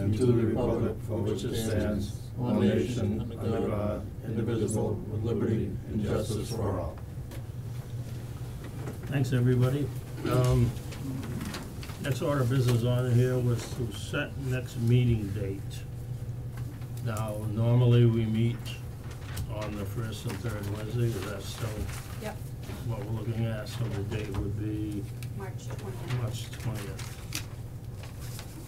and to the republic for which it stands, one nation, under God, indivisible, with liberty and justice for all. Thanks, everybody. Um, next order of business on here was to set next meeting date. Now, normally we meet on the first and third Wednesday, is that still Yep, what we're looking at? So the date would be March twentieth. March twentieth.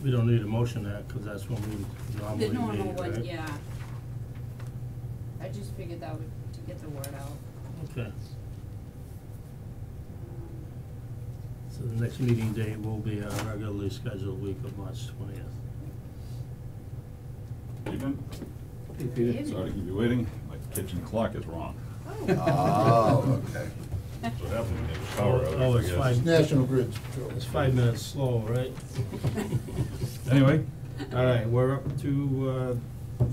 We don't need a motion that, cause that's when we normally The meet, normal right? one, yeah. I just figured that would, to get the word out. Okay, so the next meeting date will be our regularly scheduled week of March twentieth. Evening, Hey, Peter. Sorry to keep you waiting, my kitchen clock is wrong. Oh, oh okay. That's what happened when there was power outage, Oh, I it's guess. fine. National Grid. It's five minutes slow, right? Anyway, Alright, we're up to, uh,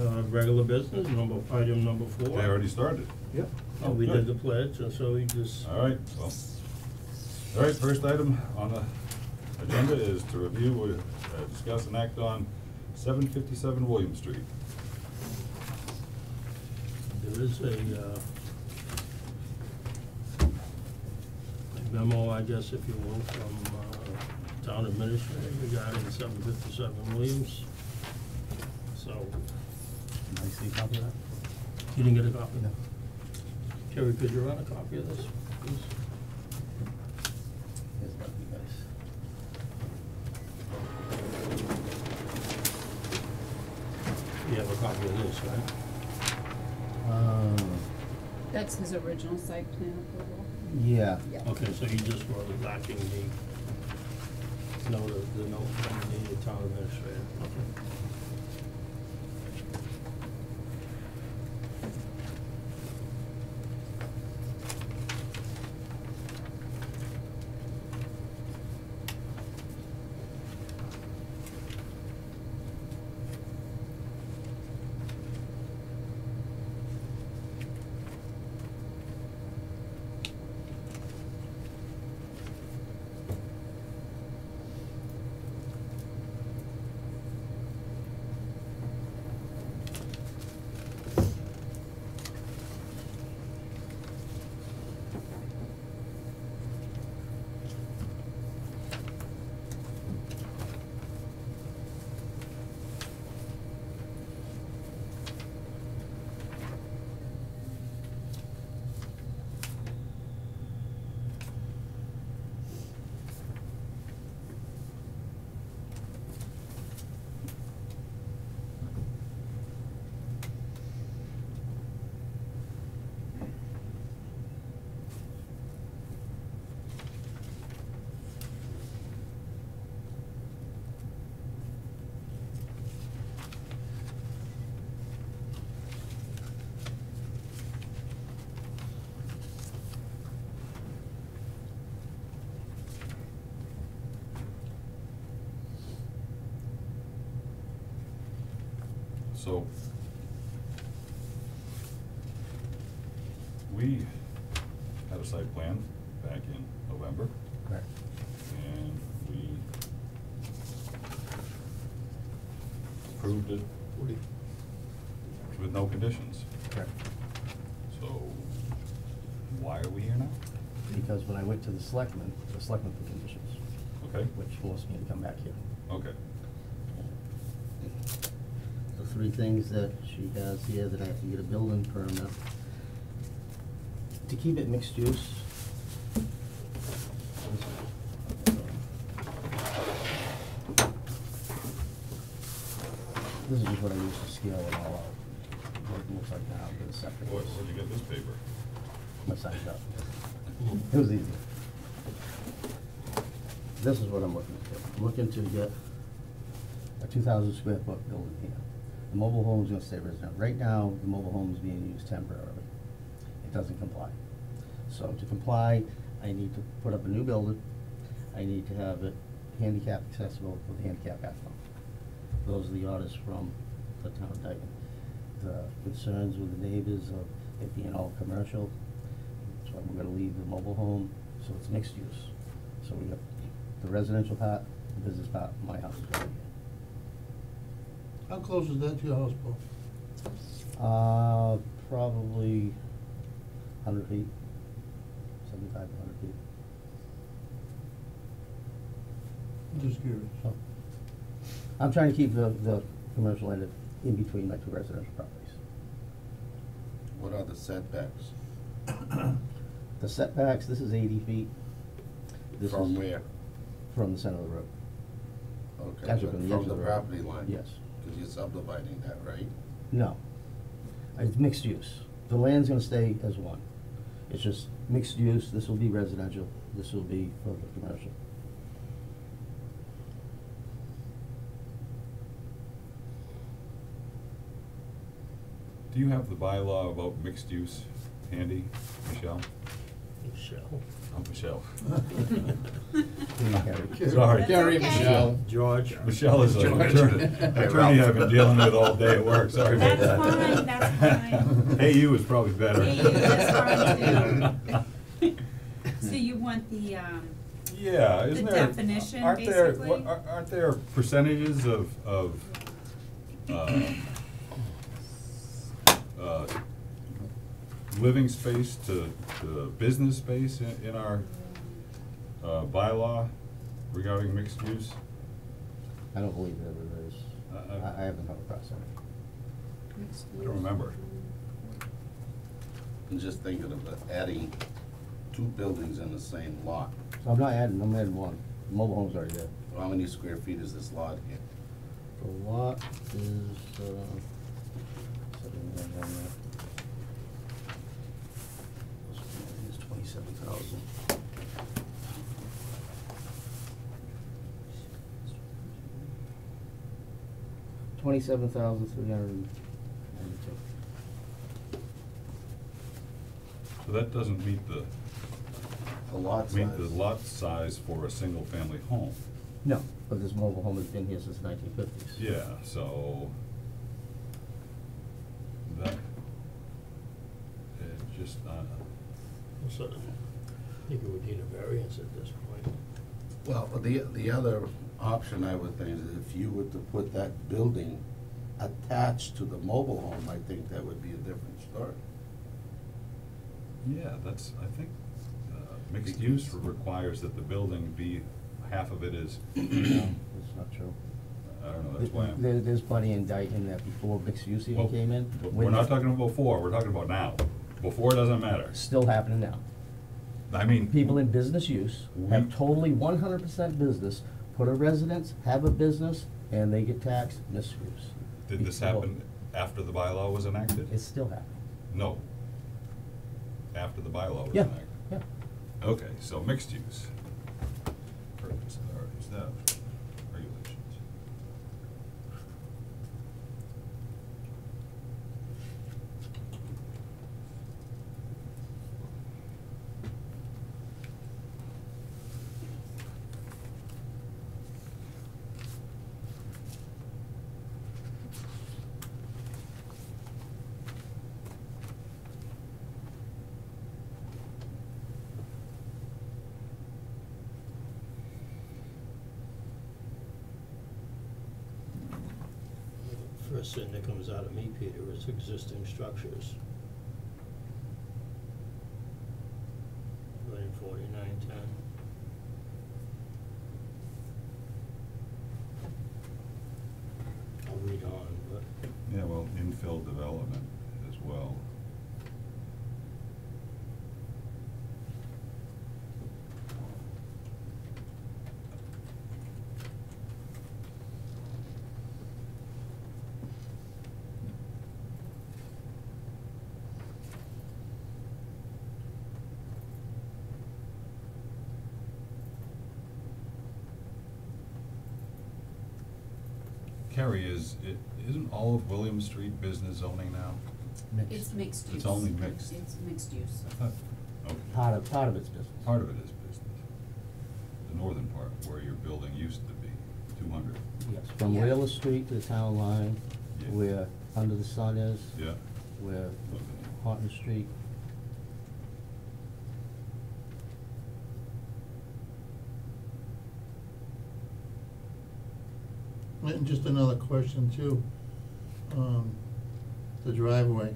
uh, regular business, number, item number four. they already started. Yep. Oh, we did the pledge, and so we just, All right, well, all right, first item on the agenda is to review, uh, discuss and act on seven fifty-seven William Street. there is a, uh, memo, I guess, if you will, from, uh, town administrator regarding seven fifty-seven Williams. So, Can I see a copy of that? you didn't get a copy? No. Kerry, could you run a copy of this, please? Here's what you guys. You have a copy of this, right? Uh, That's his original site plan approval. Yeah. Yeah. Okay, so you just were lacking the note of, the note from the town administrator, okay. So we had a site plan back in November Correct. and we approved it with no conditions. Correct. So why are we here now? Because when I went to the selectmen, the selectmen put conditions, Okay, which forced me to come back here. okay. The three things that she has here, that I have to get a building permit. To keep it mixed use. This is just what I used to scale it all out, what it looks like now, with the second. Where, where'd you get this paper? I signed up. It was easy. This is what I'm looking for. I'm looking to get a two thousand square foot building here. The mobile home's gonna stay resident. Right now, the mobile home is being used temporarily. It doesn't comply. So to comply, I need to put up a new building. I need to have it handicap accessible with handicap bathroom. Those are the orders from the town of Dighton. The concerns with the neighbors of it being all commercial, so we're gonna leave the mobile home, so it's mixed use. So we got the residential part, the business part, my house is right here. How close is that to your house, Paul? Uh, probably hundred feet, seventy-five to hundred feet. I'm just curious. So, I'm trying to keep the, the commercial end in between my two residential properties. What are the setbacks? The setbacks, this is eighty feet. This From is where? From the center of the road. Okay, Actually, but from the edge from the the road. property line? Yes. Cause you're subdividing that, right? No. It's mixed use. The land's gonna stay as one. It's just mixed use, this will be residential, this will be for the commercial. Do you have the bylaw about mixed use handy, Michelle? Michelle. Oh, Michelle. Sorry. Gary, okay. Michelle. George. Michelle is an George. attorney, attorney I've been dealing with all day at work, sorry about that. That's fine, that's fine. Hey, you is probably better. Hey, you, that's fine So you want the, um, Yeah, isn't The there? definition, aren't there- basically? what- aren't- Aren't there percentages of, of, uh, uh, living space to, to business space in, in our, uh, bylaw regarding mixed use? I don't believe there ever is. Uh, uh, I, I haven't come across that. I don't remember. I'm just thinking of uh, adding two buildings in the same lot. So I'm not adding, I'm adding one. Mobile home's already there. How many square feet is this lot here? The lot is, uh, something like that, uh, It's twenty-seven thousand. Twenty-seven thousand three hundred and ninety-two. So that doesn't meet the, The lot size? meet the lot size for a single-family home. No, but this mobile home has been here since the nineteen fifties. Yeah, so that, it just, uh, So, I think it would need a variance at this point. Well, the, the other option I would think is if you were to put that building attached to the mobile home, I think that would be a different story. yeah, that's, I think, uh, mixed use requires that the building be, half of it is, No, that's not true. I don't know, that's why I'm. There, there's plenty in Dighton that before mixed use even Well, came in. but We're not talking about before, we're talking about now. Before doesn't matter. Still happening now. I mean. People in business use have totally one hundred percent business, put a residence, have a business, and they get taxed, mixed use. Did this happen after the bylaw was enacted? It's still happening. No. After the bylaw was Yeah, enacted? yeah. Okay, so mixed use. Purpose, that, regulations. That comes out of me, Peter, is existing structures. Line forty-nine ten. I'll read on, but Yeah, well, infill development as well. Carrie, is, it, isn't all of William Street business zoning now? Mixed. It's mixed use. It's only mixed. It's mixed use. I thought, okay. Part of, part of it's business. Part of it is business. The northern part, where your building used to be, two hundred. Yes, from Yeah. Wheeler Street to the town line, Yeah. where Under the Sun is, Yeah. where Okay. Horton Street. And just another question too. um, the driveway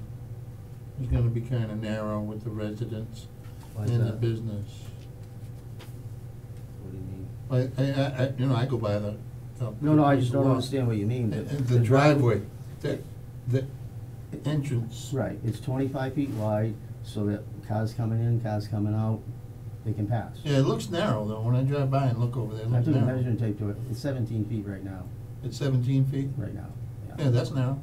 is gonna be kinda narrow with the residents Why is and the that? business. What do you mean? I, I, I, you know, I go by the. uh, No, no, I just don't understand what you mean. And- The- and the the driveway, the, the entrance. Right, it's twenty-five feet wide, so that cars coming in, cars coming out, they can pass. Yeah, it looks narrow though, when I drive by and look over there, it I looks took a narrow. measuring tape to it, it's seventeen feet right now, It's seventeen feet? right now, yeah. Yeah, that's narrow,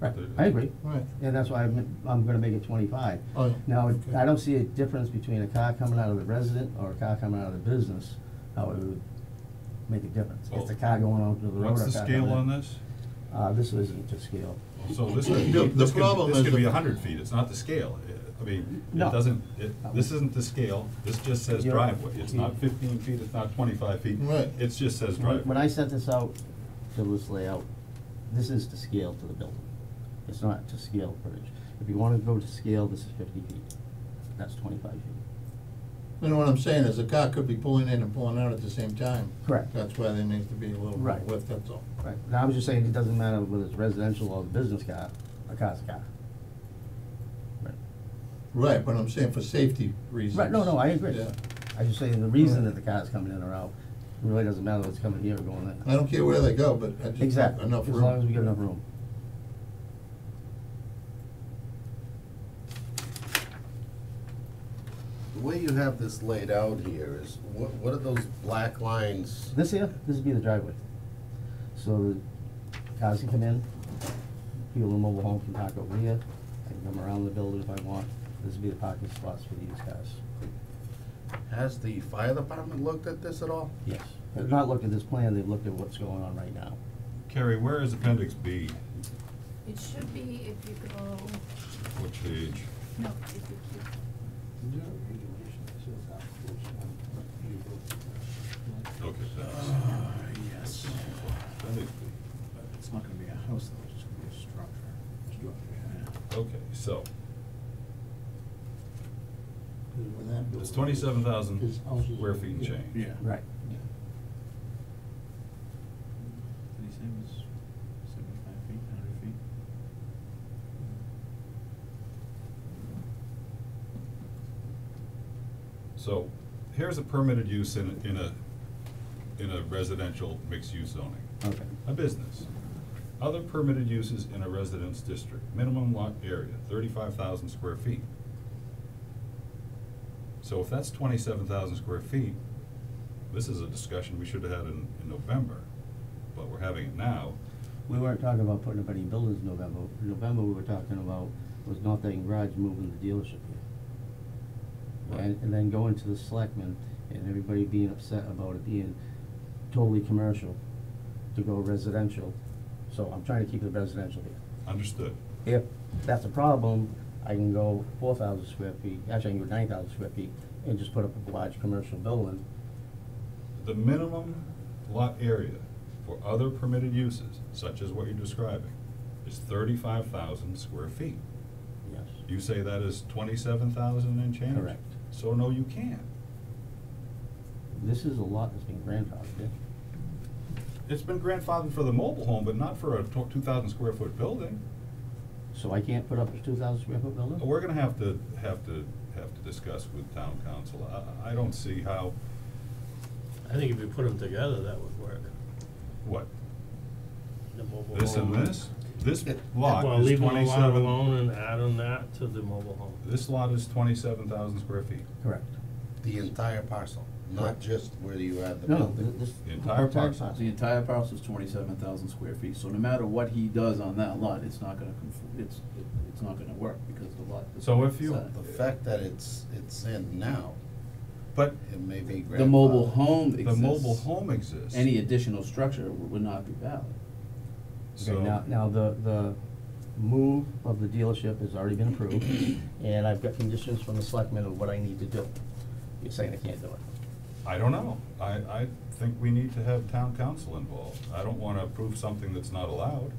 Right, I agree, right. and that's why I'm, I'm gonna make it twenty-five. Oh, yeah. Now, Okay. I don't see a difference between a car coming out of the resident or a car coming out of the business, how it would make a difference. It's a car going onto the road or a What's the car scale in. on this? Uh, this isn't to scale. So this The- could, the this could, problem this is could the- be a hundred feet, it's not the scale. I mean, No. it doesn't, it, this isn't the scale, this just says You're- driveway. It's not fifteen feet, it's not twenty-five feet. Right. It just says When, driveway. when I sent this out to this layout, this is to scale to the building. It's not to scale footage. If you wanna go to scale, this is fifty feet. That's twenty-five feet. You know what I'm saying, is a car could be pulling in and pulling out at the same time. Correct. That's why there needs to be a little Right. more width, that's all. Right, now I was just saying, it doesn't matter whether it's residential or a business car, a car's a car. Right. Right, but I'm saying for safety reasons. Right, no, no, I agree. Yeah. I just saying the reason that the car's coming in or out, it really doesn't matter what's it's coming here or going there. I don't care where they go, but I just Exactly, enough as room. long as we get enough room. The way you have this laid out here is, what, what are those black lines? This here, this would be the driveway. So the cars can come in, people in the mobile home can park over here, I can come around the building if I want. This would be the parking spots for these cars. Has the fire department looked at this at all? Yes. They've not looked at this plan, they've looked at what's going on right now. Carrie, where is appendix B? It should be if you go, What page? no, if you keep, Okay, thanks. Uh, yes, Appendix B. it's not gonna be a house though, it's just gonna be a structure. Structure, Okay, so, When that it's twenty-seven thousand His house is square feet and here. change. Yeah. Right. Yeah. Did he say it was seventy-five feet, hundred feet? So, here's a permitted use in, a- in a, in a residential mixed-use zoning. Okay. A business. Other permitted uses in a residence district, minimum lot area, thirty-five thousand square feet. So if that's twenty-seven thousand square feet, this is a discussion we should have had in, in November, but we're having it now. We weren't talking about putting up any buildings in November. In November, we were talking about was North Dighton Garage moving the dealership here. And, and then going to the selectmen and everybody being upset about it being totally commercial to go residential. So I'm trying to keep it residential here. Understood. If that's a problem, I can go four thousand square feet, actually I can go nine thousand square feet and just put up a large commercial building. The minimum lot area for other permitted uses, such as what you're describing, is thirty-five thousand square feet. Yes. You say that is twenty-seven thousand and change? Correct. So no, you can't. This is a lot that's been grandfathered, yeah. It's been grandfathered for the mobile home, but not for a two thousand square foot building. So I can't put up a two thousand square foot building? We're gonna have to, have to, have to discuss with town counsel. I, I don't see how, I think if you put them together, that would work. what, The mobile this and home. this? This It- lot Well, is leave one lot twenty-seven. alone and add on that to the mobile home. This lot is twenty-seven thousand square feet. Correct. The entire parcel, not just where you had the No, no, building? this. The entire parcel. parcel. The entire parcel is twenty-seven thousand square feet, so no matter what he does on that lot, it's not gonna conf- it's, it- it's not gonna work because the lot. is So if you- set. The fact that it's, it's in now, But it may be grandfathered. The mobile home the exists. mobile home exists. Any additional structure w- would not be valid. Okay, now, now the, the move of the dealership has already been approved, and I've got conditions from the selectmen of what I need to do. You're saying I can't do it. I don't know. I, I think we need to have town counsel involved. I don't wanna approve something that's not allowed.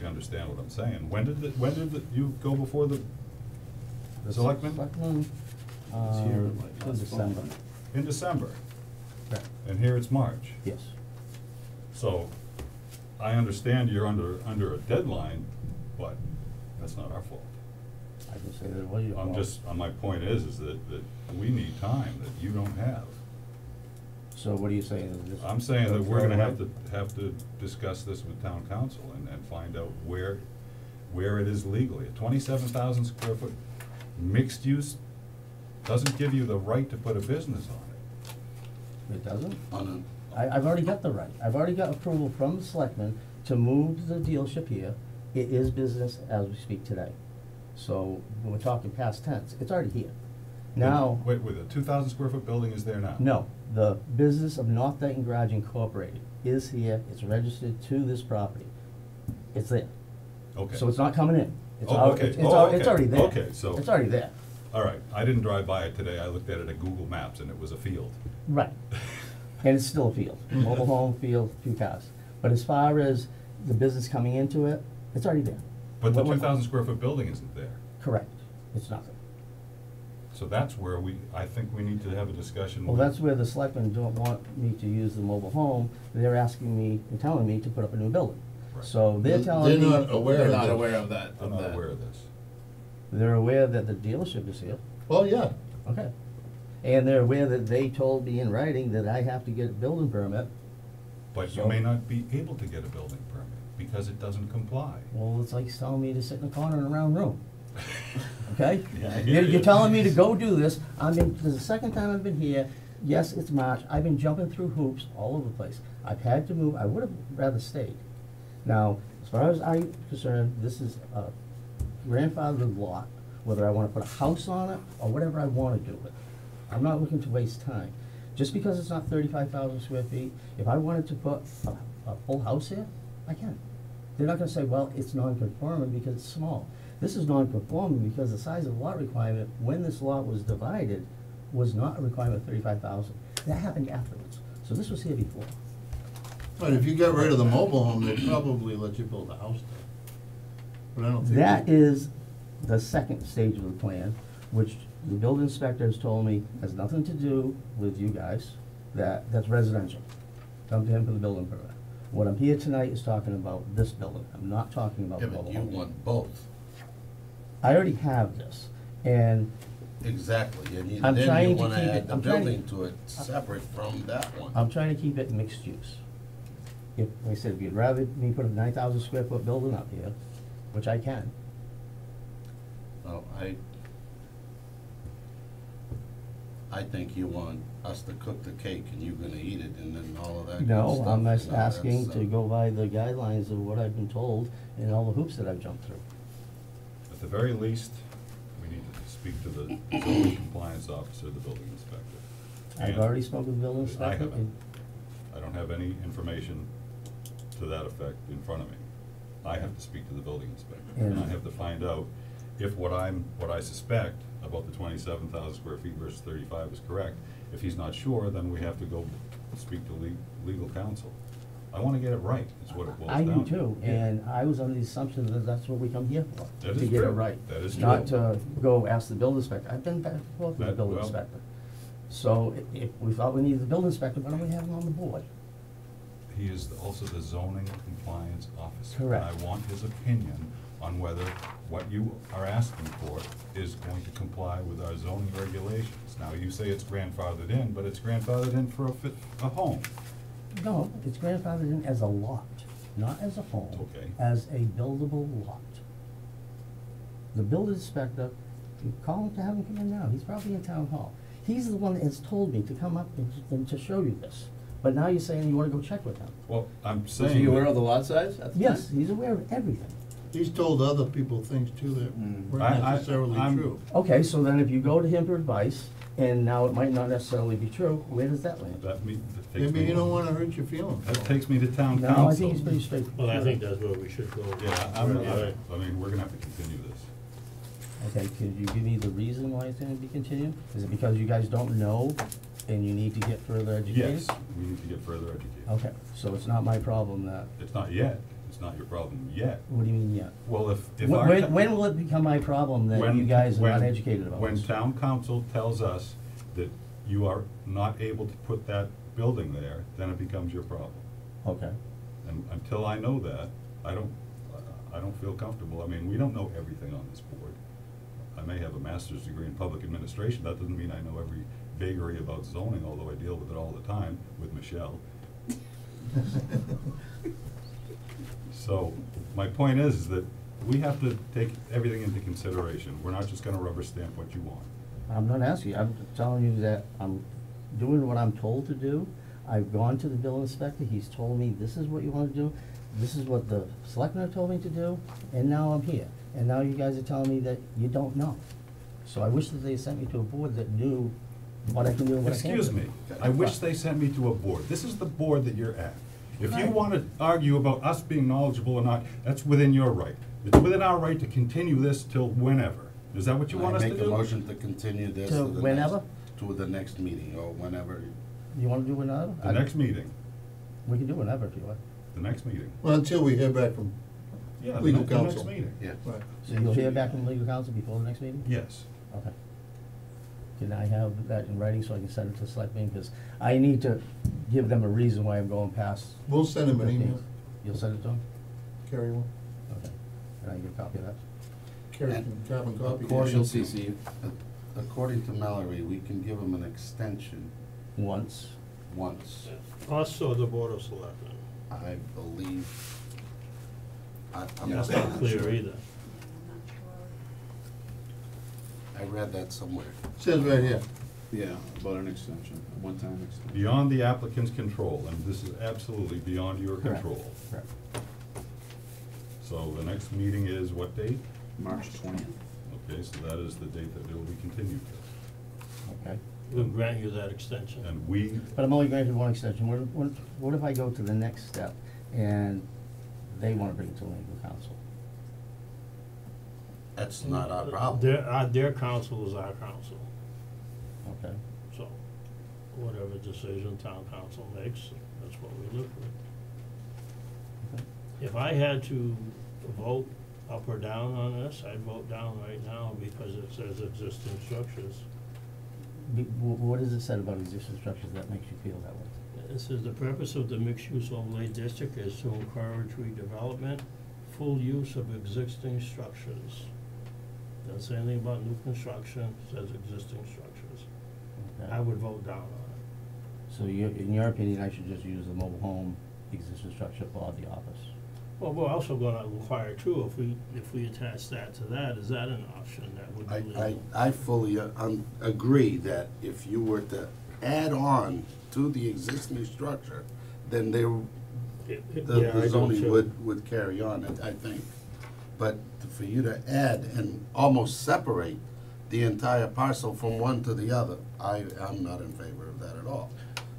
You understand what I'm saying? When did the, when did the, you go before the The selectmen? Selectmen, It's here, like, in last fall. December. In December, Correct. and here it's March. Yes. So, I understand you're under, under a deadline, but that's not our fault. I can say that it was your fault. I'm just, uh, my point is, is that, that we need time that you don't have. So what are you saying, this? I'm saying that we're gonna have to, have to discuss this with town counsel and, and find out where, where it is legally. A twenty-seven thousand square foot mixed use doesn't give you the right to put a business on it. It doesn't? On I, I've already got the right, I've already got approval from the selectmen to move the dealership here. It is business as we speak today. So, when we're talking past tense, it's already here. Now, Wait, wait, a two thousand square foot building is there now? no, the business of North Dighton Garage Incorporated is here, it's registered to this property. It's there. Okay. So it's not coming in. It's Oh, al- okay. it's, it's Oh, al- it's okay. already there. Okay, so- It's already there, All right, I didn't drive by it today, I looked at it at Google Maps and it was a field. right. And it's still a field, mobile home, field, few cars. But as far as the business coming into it, it's already there. But the What- what- two thousand square foot building isn't there. Correct, it's nothing. So that's where we, I think we need to have a discussion. Well, with- that's where the selectmen don't want me to use the mobile home, they're asking me and telling me to put up a new building. Right. So they're telling They're telling me. not aware They're of not that. aware of that, I'm of not that. aware of this. They're aware that the dealership is here, Well, yeah, okay. And they're aware that they told me in writing that I have to get a building permit. But you So- may not be able to get a building permit because it doesn't comply. Well, it's like telling me to sit in a corner in a round room, okay? You're, you're telling me to go do this, I mean, this is the second time I've been here, yes, it's March, I've been jumping through hoops all over the place. I've had to move, I would have rather stayed. Now, as far as I'm concerned, this is a grandfathered lot, whether I wanna put a house on it or whatever I wanna do with it. I'm not looking to waste time. Just because it's not thirty-five thousand square feet, if I wanted to put a, a full house here, I can. They're not gonna say, well, it's non-conforming because it's small. This is non-conforming because the size of the lot requirement, when this lot was divided, was not a requirement of thirty-five thousand. That happened afterwards, so this was here before. But if you got rid of the mobile home, they'd probably let you build a house there. But I don't think. That they- is the second stage of the plan, which the building inspector has told me has nothing to do with you guys, that, that's residential. Come to him for the building permit. What I'm here tonight is talking about this building, I'm not talking about yeah, the but mobile you home. want both, I already have this, and exactly, and you, I'm then you trying to wanna keep it- add the I'm trying to- building to it, separate from that one. I'm trying to keep it mixed use. If, like I said, if you'd rather me put a nine thousand square foot building up here, which I can, Well, I, I think you want us to cook the cake and you're gonna eat it and then all of that good no, stuff, I'm just you asking that's, to uh, go by the guidelines of what I've been told and all the hoops that I've jumped through. At the very least, we need to speak to the zoning compliance officer, the building inspector. I've And already spoken with the building I inspector. haven't. I don't have any information to that effect in front of me. I have to speak to the building inspector, and I have to find out if what I'm, what I suspect about the twenty-seven thousand square feet versus thirty-five is correct. If he's not sure, then we have to go speak to le- legal counsel. I wanna get it right, is what it boils I down do to. too, and I was under the assumption that that's what we come here for, That to is get it true. right. That is Not true. to go ask the building inspector, I've been back and forth with the That- building well- inspector. So i- if we thought we needed the building inspector, why don't we have him on the board? He is also the zoning compliance officer. Correct. And I want his opinion on whether what you are asking for is going to comply with our zoning regulations. Now, you say it's grandfathered in, but it's grandfathered in for a fit, a home. No, it's grandfathered in as a lot, not as a home. Okay. As a buildable lot. The building inspector, you call him to have him come in now, he's probably in town hall. He's the one that has told me to come up and, and to show you this. But now you're saying you wanna go check with him. Well, I'm Was saying. he aware that- of the lot size at the time? Yes, he's aware of everything. He's told other people things too that Mm. weren't I- I- necessarily I'm- true. Okay, so then if you go to him for advice, and now it might not necessarily be true, where does that land? That me, that takes me. Maybe you don't wanna hurt your feelings. That takes me to town counsel. No, I think he's pretty straightforward. Well, I think that's where we should go. Yeah, I'm, Right. I, I mean, we're gonna have to continue this. Okay, could you give me the reason why it's gonna be continued? Is it because you guys don't know and you need to get further educated? Yes, we need to get further educated. Okay, so it's not my problem that, It's not yet, it's not your problem yet. what do you mean yet? Well, if, if When, our. when, when will it become my problem that When- you guys are not educated about When this? town counsel tells us that you are not able to put that building there, then it becomes your problem. Okay, And until I know that, I don't, I I don't feel comfortable, I mean, we don't know everything on this board. I may have a master's degree in public administration, that doesn't mean I know every vagary about zoning, although I deal with it all the time with Michelle. So, my point is, is that we have to take everything into consideration, we're not just gonna rubber stamp what you want. I'm not asking, you. I'm telling you that I'm doing what I'm told to do. I've gone to the bill inspector, he's told me, this is what you wanna do, this is what the selectmen told me to do, and now I'm here. And now you guys are telling me that you don't know. So I wish that they sent me to a board that knew what I can do and what I can't do. Excuse me, I wish they sent me to a board, this is the board that you're at. If you wanna argue about us being knowledgeable or not, that's within your right. It's within our right to continue this till whenever. Is that what you want us to do? I make a motion to continue this To to the next. whenever? To the next meeting, or whenever. You wanna do whenever? The next meeting, We can do whenever if you want. the next meeting. Well, until we hear back from, Yeah, the Legal ne- the next counsel. meeting. Yeah. right. So you'll hear back from legal counsel before the next meeting? Yes. Okay. Can I have that in writing so I can send it to the selectmen, because I need to give them a reason why I'm going past. We'll send him an email, 15th. You'll send it to them? Carrie will, Okay. Can I get a copy of that? Carrie can carbon copy. According to- CC. According to Mallory, we can give them an extension Once. once, Also, the Board of Selectmen. I believe. I, I'm That's not not clear sure. either. I'm not sure. I read that somewhere. Says right here, Yeah, about an extension, a one-time extension. Beyond the applicant's control, and this is absolutely beyond your Correct. control. Correct. So the next meeting is what date? March twentieth. Okay, so that is the date that it will be continued to. Okay. We'll grant you that extension. And we, But I'm only granted one extension. What, if- what, if- what if I go to the next step and they wanna bring it to legal counsel? That's not our problem. Their, uh, their counsel is our counsel, Okay? so whatever decision town counsel makes, that's what we live with. Okay. If I had to vote up or down on this, I'd vote down right now because it says existing structures. Be- wh- what is it said about existing structures that makes you feel that way? It says the purpose of the mixed-use overlay district is to encourage redevelopment, full use of existing structures. Doesn't say anything about new construction, says existing structures. Okay. I would vote down on it. So you, in your opinion, I should just use the mobile home existing structure for the office? Well, we're also gonna require too, if we, if we attach that to that, is that an option that would I, be I, legal? I fully uh, um, agree that if you were to add on to the existing structure, then there, It- it- the yeah, I the do zoning too. would, would carry on, I I think. But for you to add and almost separate the entire parcel from one to the other, I, I'm not in favor of that at all.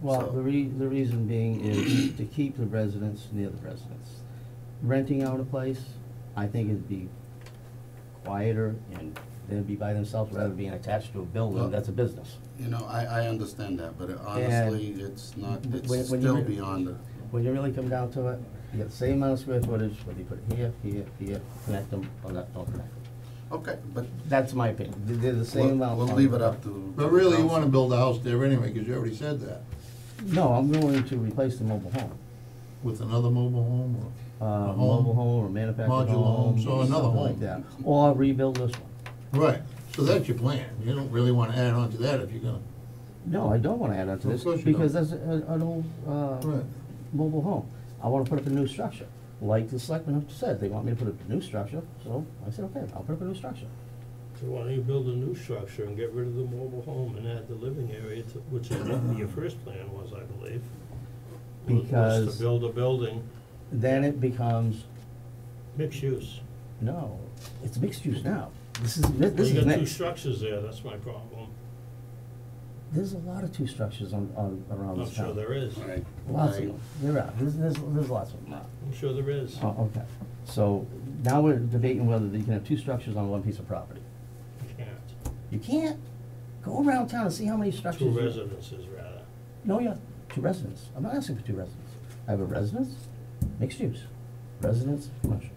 Well, So- the re- the reason being is to keep the residents near the residents. Renting out a place, I think it'd be quieter and they'd be by themselves rather than being attached to a Well- building that's a business. You know, I, I understand that, but honestly, it's not, when- it's when you still re- beyond the, When you really come down to it, you get the same amount of square footage, whether you put it here, here, here, connect them, or not, don't connect them. Okay, but That's my opinion. They're- They're the same we'll, amount. we'll leave it up to. but really, you wanna build a house there anyway, cause you already said that, No, I'm going to replace the mobile home. with another mobile home or. Uh, A home, mobile home or manufactured modular home, home, so another something like home. that. Or rebuild this one. Right, so that's your plan, you don't really wanna add on to that if you're gonna, No, I don't wanna add on to Of this, course you because that's a- an old, uh, mobile home. I wanna put up a new structure, like the selectmen have said, they want me to put up a new structure, so I said, okay, I'll put up a new structure. So why don't you build a new structure and get rid of the mobile home and add the living area to, which is what your first plan was, I believe. was- Was Because- to build a building, Then it becomes, mixed use. no, it's mixed use now. This is, this Well, this you is got two structures there, that's my problem. There's a lot of two structures on, on, around I'm this sure town. there is, Right. Lots of them, there are, there's, there's, there's lots of them. I'm sure there is. Oh, okay, so now we're debating whether you can have two structures on one piece of property. You can't. You can't, go around town and see how many structures. Two you- residences, rather. No, yeah, two residents, I'm not asking for two residents. I have a residence, mixed use, residence, commercial.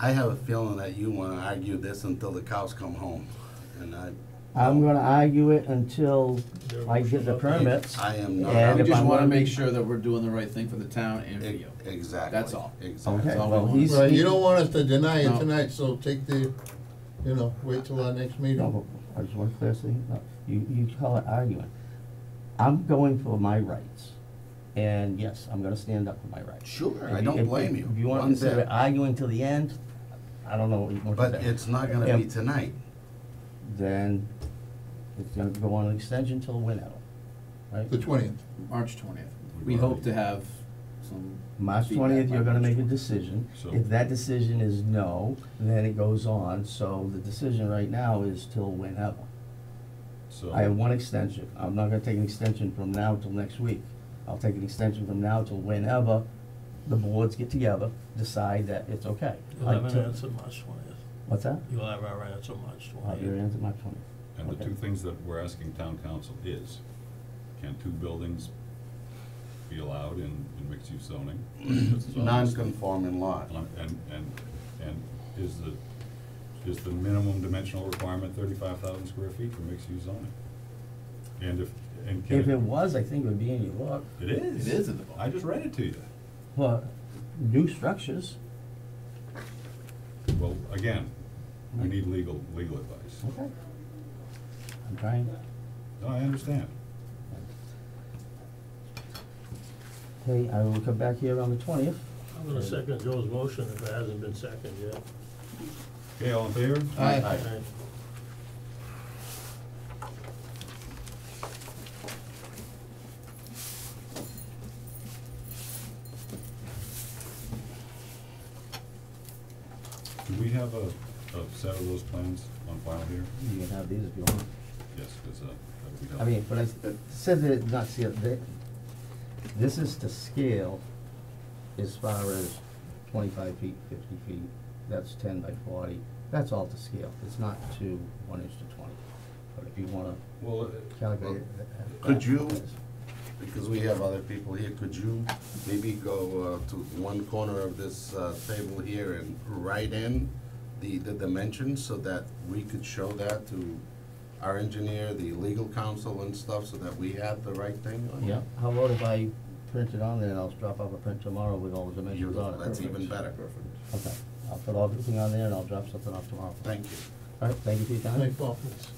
I have a feeling that you wanna argue this until the cows come home, and I, I'm gonna argue it until I get the permits. I am not. And We if just I'm wanna gonna be- make sure that we're doing the right thing for the town and for you. Exactly. That's all. Exactly. Okay, all we well, want. he's. Right, you don't want us to deny it No. tonight, so take the, you know, wait till our next meeting. No, but I just want to clear something up. You, you call it arguing. I'm going for my rights. And yes, I'm gonna stand up for my rights. Sure, I you- don't if- blame you. If you want to one consider bit. it arguing till the end, I don't know what you want to say. But it's not gonna be Yeah. tonight. Then it's gonna go on an extension till whenever, right? The twentieth. March twentieth. We've hope to have some. March feedback twentieth, by you're gonna March make a 20th. decision. So- If that decision is no, then it goes on. So the decision right now is till whenever. So. I have one extension. I'm not gonna take an extension from now till next week. I'll take an extension from now till whenever the boards get together, decide that it's okay. You'll have an Until- answer March twentieth. What's that? You'll have our answer March I'll have your twentieth. answer March twentieth. And the two things that we're asking town counsel is, can two buildings be allowed in, in mixed-use zoning? That's all. Non-conforming lot. And, and, and is the, is the minimum dimensional requirement thirty-five thousand square feet for mixed-use zoning? And if, and can If it was, I think it would be in your book. It is. It is in the book. I just read it to you. For new structures, Well, again, we need legal, legal advice. okay. I'm trying. No, I understand. Okay, I will come back here on the twentieth. I'm gonna second Joe's motion if it hasn't been seconded yet. Okay, all in favor? Aye. Aye. Do we have a, a set of those plans on file here? You can have these if you want. Yes, because, uh, that would be. I mean, but I said that, it's not scale, that, this is to scale as far as twenty-five feet, fifty feet, that's ten by forty, that's all to scale, it's not to one inch to twenty. But if you wanna Well, uh, calculate it. that- Could you- Because we have other people here, could you maybe go uh, to one corner of this uh, table here and write in the, the dimensions so that we could show that to our engineer, the legal counsel and stuff, so that we have the right thing on Yeah, it? how about if I print it on there and I'll drop off a print tomorrow with all the dimensions on it? That's even better. Okay, I'll put everything on there and I'll drop something off tomorrow. Thank you. Alright, thank you for your time. Thank Paul, please.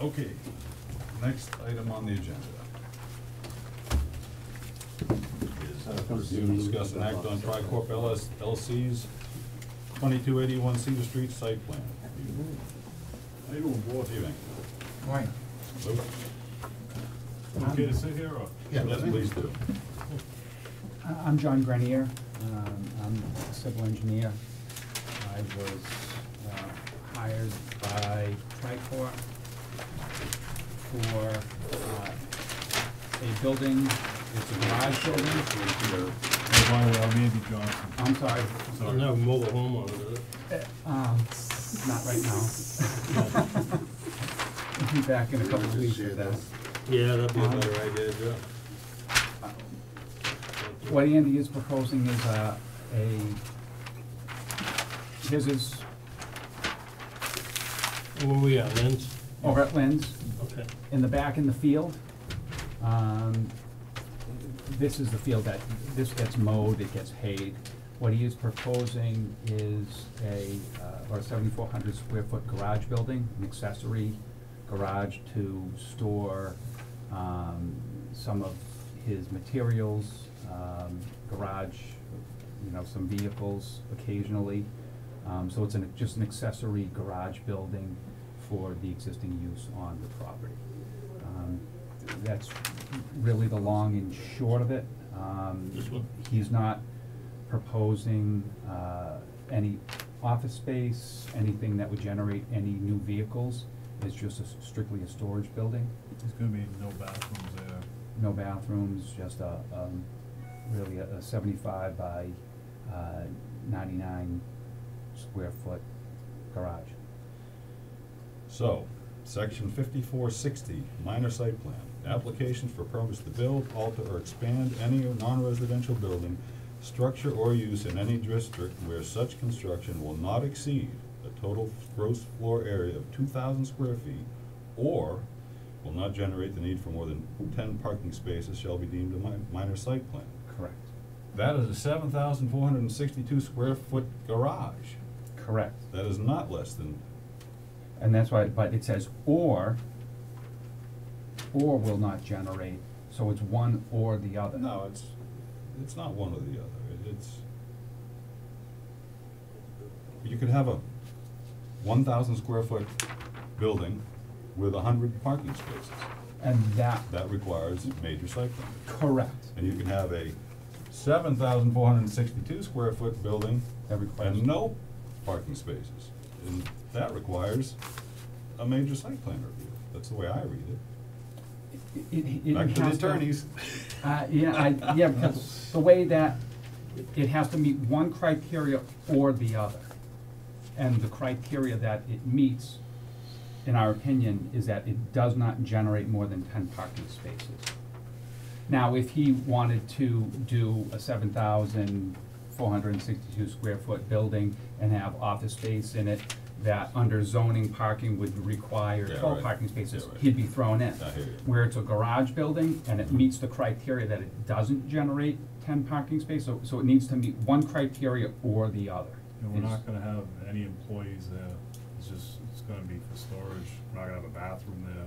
okay, next item on the agenda. Is uh, review, discuss, an act on Tricorp LS, LC's twenty-two eighty-one Cedar Street site plan. How you doing, board? Evening. Morning. Luke? Okay to sit here, or? Yeah. Yes, please do. I'm John Grenier. Um, I'm a civil engineer. I was uh, hired by Tricor for uh, a building, it's a garage building. I'm Andy Johnson. I'm sorry, Doesn't have a mobile home on it, um, not right now. We'll be back in a couple of weeks with that. Yeah, that'd be a better idea, Joe. What Andy is proposing is uh, a, his is Where we at, Lynn's? over at Lynn's, Okay. in the back in the field. Um, This is the field that, this gets mowed, it gets hayed. What he is proposing is a, uh, about a seventy-four hundred square foot garage building, an accessory garage to store, um, some of his materials, um, garage, you know, some vehicles occasionally. Um, so it's an, just an accessory garage building for the existing use on the property. Um, That's really the long and short of it. Um, This one? He's not proposing, uh, any office space, anything that would generate any new vehicles. It's just a s- strictly a storage building, There's gonna be no bathrooms there. no bathrooms, just a, um, really a a seventy-five by, uh, ninety-nine square foot garage. So, Section fifty-four sixty, minor site plan, applications for permits to build, alter, or expand any non-residential building, structure or use in any district where such construction will not exceed a total gross floor area of two thousand square feet, or will not generate the need for more than ten parking spaces shall be deemed a mi- minor site plan. Correct. That is a seven thousand four hundred and sixty-two square foot garage. Correct. That is not less than, And that's why, but it says or, or will not generate, so it's one or the other. no, it's, it's not one or the other, It- it's. You could have a one thousand square foot building with a hundred parking spaces. And that, That requires major site plan. correct, And you can have a seven thousand four hundred and sixty-two square foot building that requires. and no parking spaces. And that requires a major site plan review. That's the way I read it. It- it- it Back to the has attorneys. Uh, yeah, I, yeah, because the way that, it has to meet one criteria or the other. And the criteria that it meets, in our opinion, is that it does not generate more than ten parking spaces. Now, if he wanted to do a seven thousand four hundred and sixty-two square foot building and have office space in it, that under zoning parking would require Yeah, twelve right. parking spaces, Yeah, right. he'd be thrown in. I hear you. Where it's a garage building and it meets the criteria that it doesn't generate ten parking spaces, so, so it needs to meet one criteria or the other. And we're Is- not gonna have any employees there, it's just, it's gonna be for storage, we're not gonna have a bathroom there,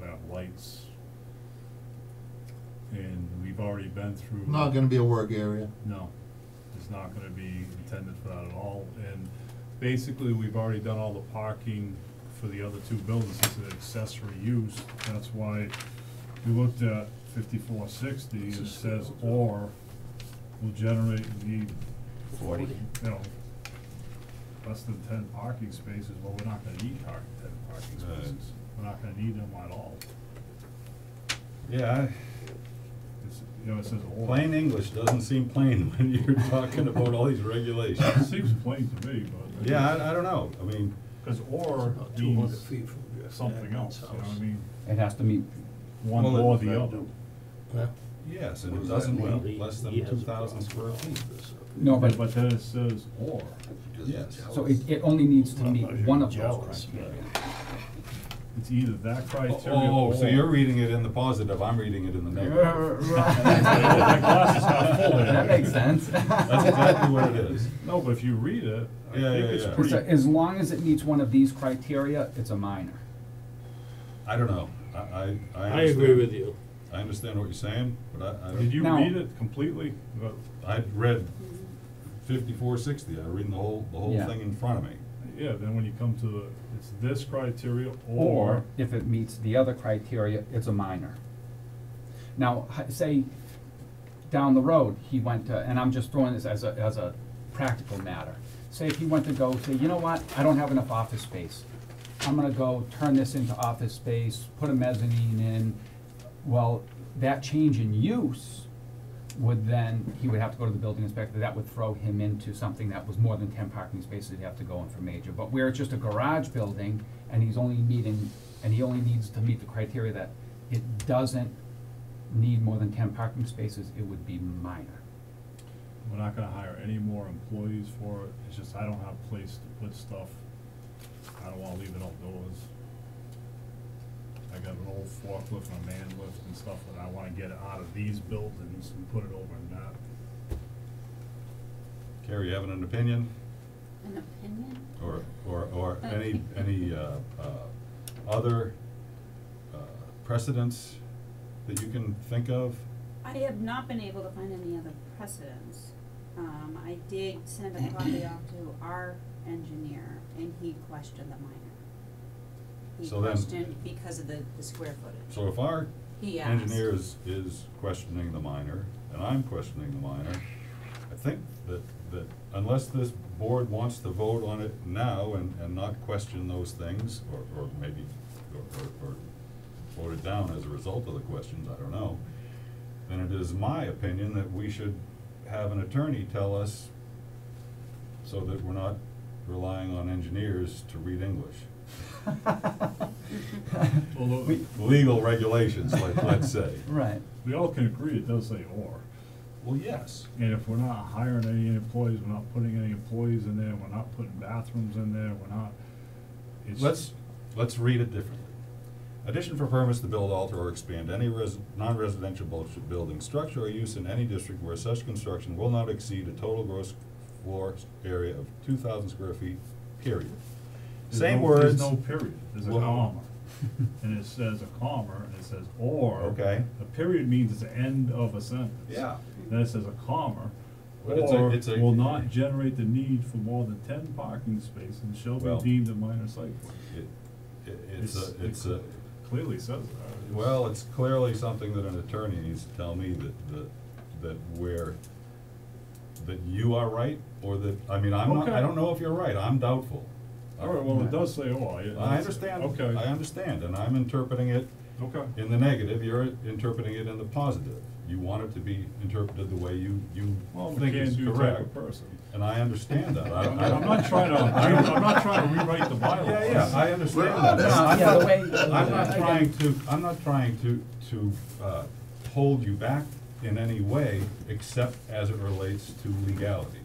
we have lights. And we've already been through. Not gonna be a work area. No, it's not gonna be intended for that at all, and basically, we've already done all the parking for the other two buildings, it's an accessory use, that's why we looked at fifty-four sixty, and it says or will generate the Forty. you know, less than ten parking spaces, well, we're not gonna need car, ten parking Right. spaces, we're not gonna need them at all. Yeah, It's, you know, it says or. plain English doesn't seem plain when you're talking about all these It regulations. seems plain to me, but. Yeah, I, I don't know, I mean, Cause or About two hundred means feet from Jeff something Adams' else, you know what house. I mean, It has to meet, one Well, or the other. Yeah. yes, and it does that doesn't mean? meet less than He has a thousand square problem feet. with this. no, But, but, but then it says or, Because Yes. so jealous. it, it only needs to Well, meet one of those jealous, criteria. It's either that criteria Oh, or. so you're reading it in the positive, I'm reading it in the negative. My glass is half full. That makes sense. That's exactly what it is. No, but if you read it, I Yeah, think yeah, it's yeah. pretty. So as long as it meets one of these criteria, it's a minor. I don't know, I, I, I I agree understand- with you. I understand what you're saying, but I, I don't. Did you Now- read it completely? Well, I read fifty-four sixty, I read the whole, the whole Yeah. thing in front of me. Yeah, then when you come to the, it's this criteria Or or, if it meets the other criteria, it's a minor. Now, h- say, down the road, he went to, and I'm just throwing this as a, as a practical matter. Say if he went to go say, you know what, I don't have enough office space. I'm gonna go turn this into office space, put a mezzanine in. Well, that change in use would then, he would have to go to the building inspector, that would throw him into something that was more than ten parking spaces, he'd have to go in for major. But where it's just a garage building, and he's only meeting, and he only needs to meet the criteria that it doesn't need more than ten parking spaces, it would be minor. we're not gonna hire any more employees for it, it's just I don't have a place to put stuff. I don't wanna leave it outdoors. I got an old forklift and a man lift and stuff, and I wanna get it out of these buildings and put it over in that. Carrie, you having an opinion, An opinion? or, or, or any, any, uh, uh, other, uh, precedents that you can think of? I have not been able to find any other precedents. Um, I did send a copy off to our engineer and he questioned the minor. He So then- questioned because of the, the square footage. So if our He asked. engineer is, is questioning the minor, and I'm questioning the minor, I think that, that unless this board wants to vote on it now and, and not question those things, or, or maybe, or, or, or vote it down as a result of the questions, I don't know, then it is my opinion that we should have an attorney tell us so that we're not relying on engineers to read English. Although, We- legal regulations, like, let's say. Right. we all can agree it does say or. Well, yes. And if we're not hiring any employees, we're not putting any employees in there, we're not putting bathrooms in there, we're not, it's. Let's, let's read it differently. Addition for permits to build, alter, or expand any res- non-residential building, structure, or use in any district where such construction will not exceed a total gross floor area of two thousand square feet, period. There's Same no- words. There's no period, there's a Well- comma. And it says a comma, and it says or. Okay. A period means it's the end of a sentence. Yeah. Then it says a comma, But it's a- or it's a- will not generate the need for more than ten parking spaces and shall Well- be deemed a minor site. It, it, it's a, it's a, Clearly says that. well, it's clearly something that an attorney needs to tell me that, that, that where, that you are right, or that, I mean, I'm not, I don't know if you're right, I'm doubtful. All right, well, it does say or. yeah, I understand, Okay. I understand, and I'm interpreting it Okay. in the negative, you're interpreting it in the positive. You want it to be interpreted the way you, you Well, think is do type correct, of person. and I understand that, I, I'm I I'm not trying to, I'm not trying to rewrite the bylaws. Yeah, yeah, I understand that. No, I'm Yeah, not- way- I'm not trying to, I'm not trying to, to, uh, hold you back in any way, except as it relates to legalities.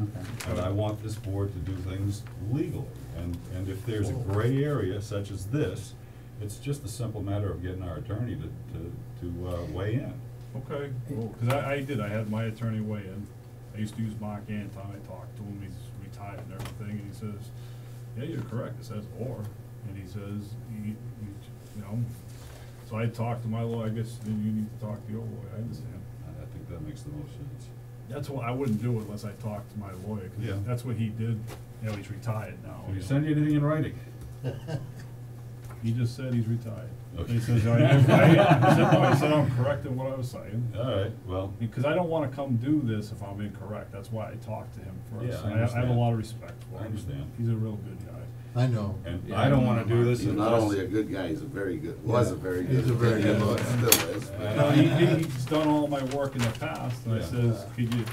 Okay. And I want this board to do things legally, and, and if there's a gray area such as this, it's just a simple matter of getting our attorney to, to, to uh, weigh in. Okay, well, cause I, I did, I had my attorney weigh in, I used to use Mark Anton, I talked to him, he's retired and everything, and he says, yeah, you're correct, it says or, and he says, you, you, you know, so I talked to my lawyer, I guess then you need to talk to your lawyer, I understand. I I think that makes the most sense. That's why I wouldn't do it unless I talked to my lawyer, Yeah. cause that's what he did, you know, he's retired now. Have you know. sent you anything in writing? He just said he's retired. Okay. He says, I, I, I said, I said I'm correct in what I was saying. All right, well, Because I don't wanna come do this if I'm incorrect, that's why I talked to him Yeah, first. I And I have- a understand. lot of respect for him. I understand. He's a real good guy. I know. and I don't wanna do this He's not only a good guy, he's a very good, was a very good. He's a very good lawyer. Still is. No, he, he- he's done all my work in the past, and I Yeah. says, could you,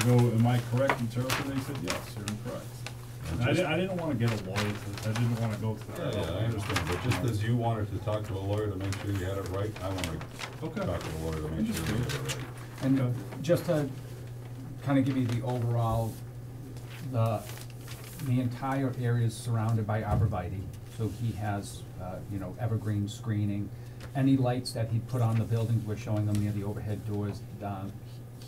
I go, am I correct in interpreting? And he said, yes, you're correct. And I just- didn't, I didn't wanna get a lawyer to, I didn't wanna go to Yeah, that. yeah, I understand, but just as you wanted to talk to a lawyer to make sure you had it right, I wanna Okay. talk to a lawyer to make sure you had it right. And Okay. just to kind of give you the overall, the, the entire area is surrounded by arborvitae. So he has, uh, you know, evergreen screening. Any lights that he put on the buildings, we're showing them near the overhead doors. Um,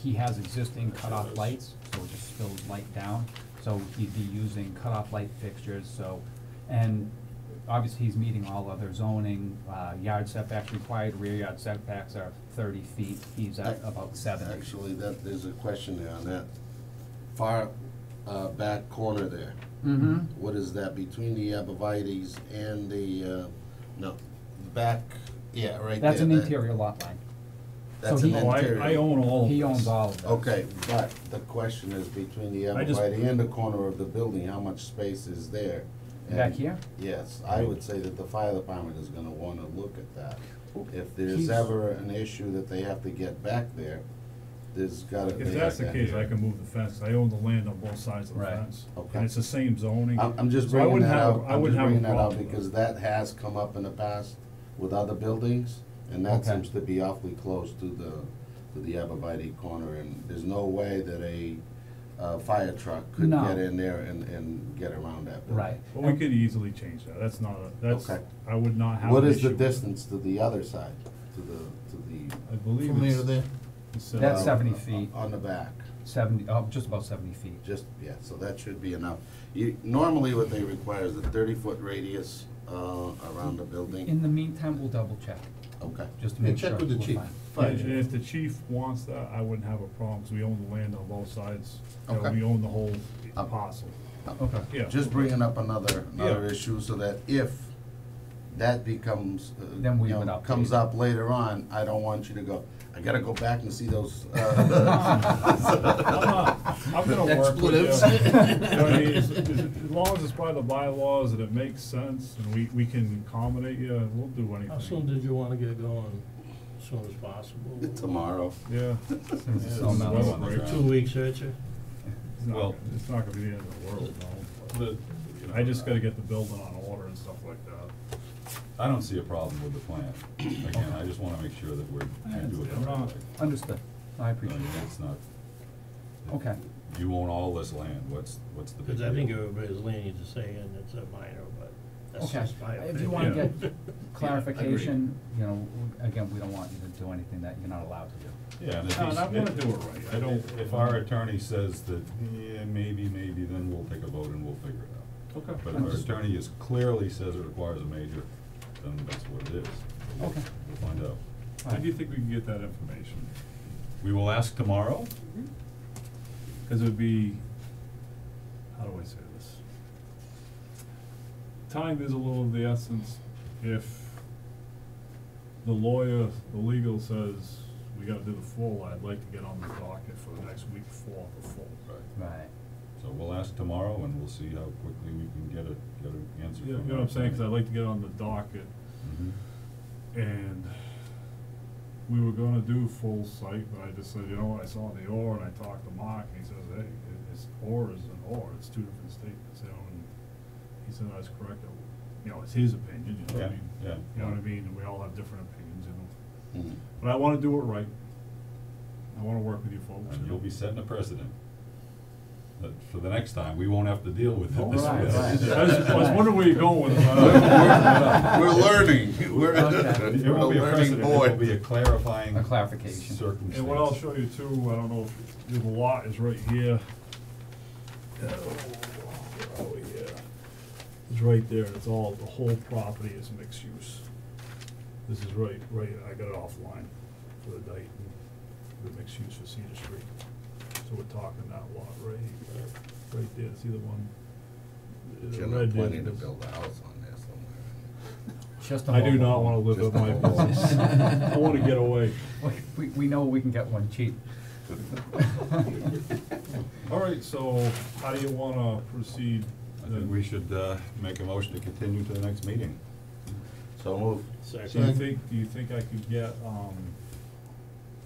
He has existing cut-off lights, so it just spills light down. So he'd be using cutoff light fixtures, so, and obviously he's meeting all other zoning, uh, yard setbacks required, rear yard setbacks are thirty feet, he's at about seventy. Actually, that, there's a question there on that far, uh, back corner there. Mm-hmm. What is that, between the arborvitaes and the, uh, no, back, yeah, right there. That's an that- interior lot line. That's so an he- Oh, I, interior. I own all of He this. owns all of those. Okay, but the question is between the I just- arborvitaes and the corner of the building, how much space is there? Back here? Yes, I would say that the fire department is gonna wanna look at that. If there's He's- ever an issue that they have to get back there, there's gotta. be. If that's the case, I can move the fence, I own the land on both sides of the Right. fence. Okay. And it's the same zoning. I'm, I'm just So I bringing wouldn't that have- out, I I'm just wouldn't have a bringing that out problem because that has come up in the past with other buildings, and that Okay. seems to be awfully close to the, to the arborvitae corner, and there's no way that a, uh, fire truck could No. get in there and, and get around that building. Right. But we could easily change that, that's not, a that's, Okay. I would not have What an is the issue. distance to the other side, to the, to the? I believe From here it's. to there? it's, uh, That's uh, 70 feet. On the back, Seventy, oh, just about seventy feet. just, yeah, so that should be enough. You, normally what they require is a thirty-foot radius, uh, around the building. In the meantime, we'll double check, Okay. just to Hey, make sure check with the we're chief. fine. And chief. if the chief wants that, I wouldn't have a problem, because we own the land on both sides. You know, Okay. We own the whole Uh, parcel. Okay. Yeah. Just bringing up another, another Yeah. issue so that if that becomes, uh, Then we you would know, update comes it. up later on, I don't want you to go, I gotta go back and see those, I'm uh. not, I'm gonna work with you. Expletives. You know I mean? As, as- as long as it's by the bylaws and it makes sense and we, we can accommodate you, we'll do anything. How soon did you wanna get going? As soon as possible? Tomorrow. Yeah. Soon as the Yeah, snow it's melts. weather break. Two weeks, Richard? It's not, Well- it's not gonna be the end of the world, no. The- I just gotta get the building on order and stuff like that. I don't see a problem with the plan. Again, I just wanna make sure that we're, we do it the right way. Understood, I I appreciate mean, that. it's not, Okay, you own all this land, what's, what's the big Cause deal? I think everybody's leaning to saying it's a minor, but that's okay. just my opinion. If you wanna get clarification, you know, again, we don't want you to do anything that you're not allowed to do. Yeah, and if No, he's. and I wanna do it right, I don't. If if our attorney says that, yeah, maybe, maybe, then we'll take a vote and we'll figure it out. Okay. But if our attorney is clearly says it requires a major, then that's what it is. We'll- Okay. We'll find out. When do you think we can get that information? We will ask tomorrow. Mm-hmm. Cause it would be, how do I say this? Time is a little of the essence, if the lawyer, the legal says, we gotta do the full, I'd like to get on the docket for the next week for the full. Right. Right. So we'll ask tomorrow and we'll see how quickly we can get a, get an answer from You know, you know our what I'm saying, cause I'd like to get on the docket, Mhm. and we were gonna do full site, but I just said, you know what, I saw the ore and I talked to Mark, and he says, hey, it- it's, or is an ore, it's two different statements, you know, and he said that's correct, you know, it's his opinion, you know what I Yeah, mean? yeah. You know what I mean, and we all have different opinions, you know, Mhm. but I wanna do it right, I wanna work with you folks. And you you'll know. be setting a precedent. That for the next time, we won't have to deal with it Oh, right, right. I was, I was wondering where you're going with it, but I- We're learning, we're, Okay. It we're won't be a learning precedent, it will be a clarifying A clarification. circumstance. And what I'll show you too, I don't know if, the lot is right here. Oh, oh, yeah. It's right there, it's all, the whole property is mixed use. This is right, right, I got it offline for the Dighton, the mixed use for Cedar Street. So we're talking that lot right, right there, see the one? the You're red not planning to is- build a house on there somewhere. Just a I do mobile not home. wanna live Just up a my mobile business. I wanna get away. We, we know we can get one cheap. All right, so how do you wanna proceed? I think we should, uh, make a motion to continue to the next meeting. So move. Do you Second, think, do you think I could get, um,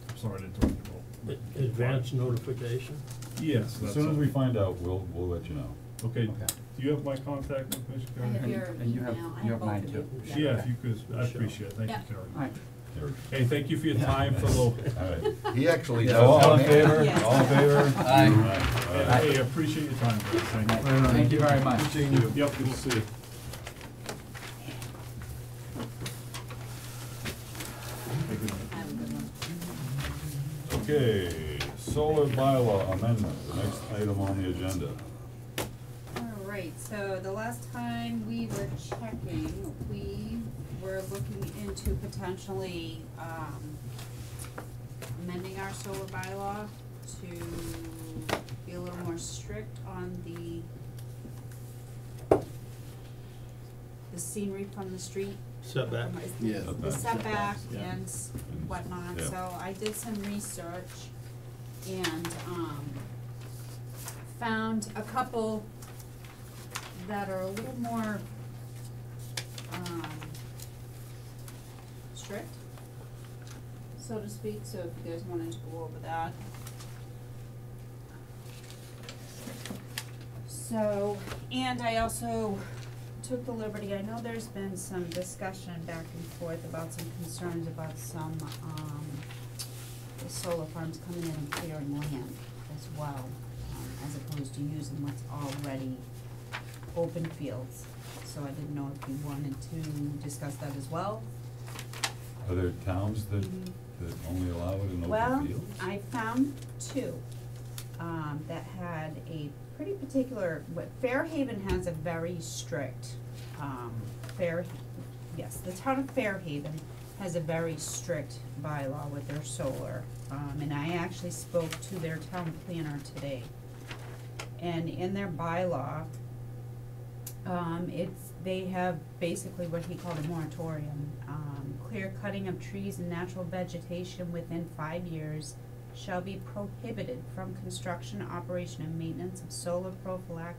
I'm sorry to interrupt you, Bill. advance notification? Yes, As that's soon as it. we find out, we'll, we'll let you know. Okay, Okay. do you have my contact information, I have And- your and you have- email, I you have have mine both of too. you. Yeah, if you could, I appreciate it, thank you, Yeah. Karen. Alright, Here. Hey, thank you for your time for the, All right. He actually So all in favor, Yes. all in favor? Aye. All right, all right. hey, I appreciate your time, guys, thank you. thank you very much. Yep, good to see you. Thank you. Have a good one. Okay, solar bylaw amendment, the next item on the agenda. Alright, so the last time we were checking, we were looking into potentially, um, amending our solar bylaw to be a little more strict on the the scenery from the street. Setback? is- Yes. The setback Yeah. and s- whatnot, Yeah. so I did some research and, um, found a couple that are a little more, um, strict, so to speak, so if you guys wanted to go over that. So, and I also took the liberty, I know there's been some discussion back and forth about some concerns about some, um, the solar farms coming in and clearing land as well, um, as opposed to using what's already open fields. So I didn't know if you wanted to discuss that as well. Are there towns that, that only allow it in Well, open fields? I found two, um, that had a pretty particular, what Fairhaven has a very strict, um, Fair, yes, the town of Fairhaven has a very strict bylaw with their solar. Um, and I actually spoke to their town planner today. And in their bylaw, um, it's, they have basically what he called a moratorium. Um, clear cutting of trees and natural vegetation within five years shall be prohibited from construction, operation, and maintenance of solar photovoltaic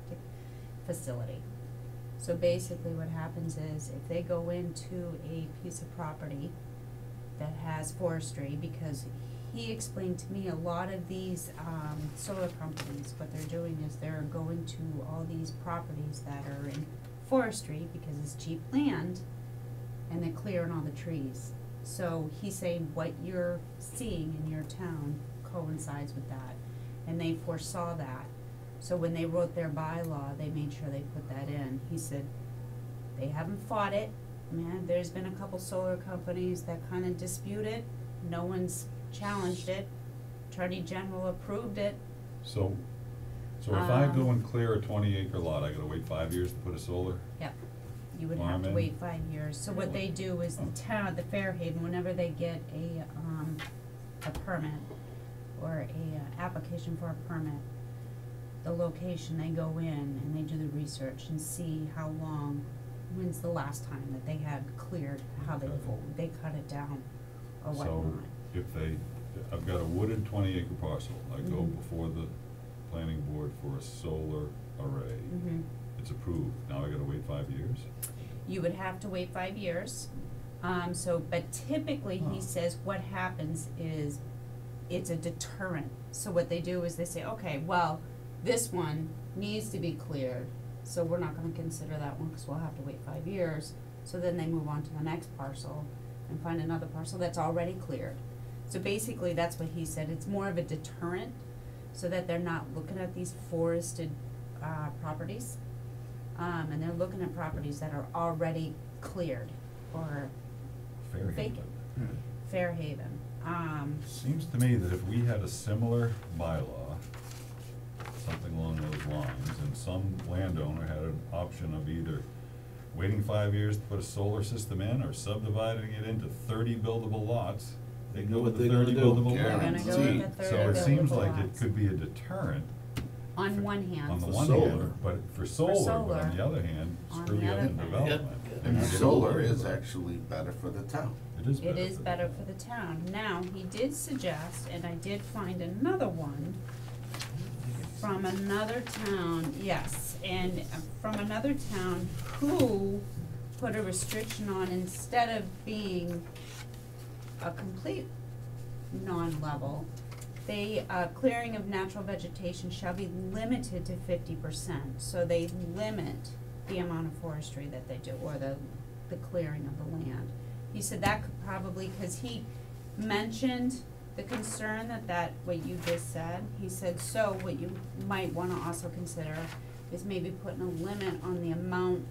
facility. So basically what happens is if they go into a piece of property that has forestry, because he explained to me a lot of these, um, solar companies, what they're doing is they're going to all these properties that are in forestry, because it's cheap land, and they're clearing all the trees. So he's saying what you're seeing in your town coincides with that, and they foresaw that. So when they wrote their bylaw, they made sure they put that in. He said, they haven't fought it, man, there's been a couple solar companies that kinda dispute it, no one's challenged it. Attorney General approved it, So, so if I go Um, and clear a twenty acre lot, I gotta wait five years to put a solar? Yep, you would have to wait five years, so what they do is the town, the Fairhaven, whenever they get a, um, a permit or a, uh, application for a permit, the location, they go in and they do the research and see how long, when's the last time that they had cleared, how they, Okay. they cut it down or So whatnot. if they, I've got a wooded twenty acre parcel, I go Mhm. before the planning board for a solar array. Mhm. It's approved, now I gotta wait five years? You would have to wait five years. Um, so, but typically, he says what happens is it's a deterrent. So what they do is they say, okay, well, this one needs to be cleared, so we're not gonna consider that one, cause we'll have to wait five years. So then they move on to the next parcel and find another parcel that's already cleared. So basically, that's what he said, it's more of a deterrent, so that they're not looking at these forested, uh, properties. Um, and they're looking at properties that are already cleared or Fairhaven. vacant, Fairhaven. Um, Seems to me that if we had a similar bylaw, something along those lines, and some landowner had an option of either waiting five years to put a solar system in, or subdividing it into thirty buildable lots, they go with the thirty gonna buildable they're lots. gonna go with Guaranteed. third So it seems buildable like it lots. could be a deterrent On one hand. on the For one solar. hand, but for solar, but on solar. the other hand, On screw the the other other hand. development. And And you get solar worried is it. actually better for the town. It is better. It is for better for the town. Now, he did suggest, and I did find another one from another town, yes, and uh, from another town who put a restriction on instead of being a complete non-level, they, uh, clearing of natural vegetation shall be limited to fifty percent. So they limit the amount of forestry that they do, or the, the clearing of the land. He said that could probably, cause he mentioned the concern that that, what you just said, he said, so what you might wanna also consider is maybe putting a limit on the amount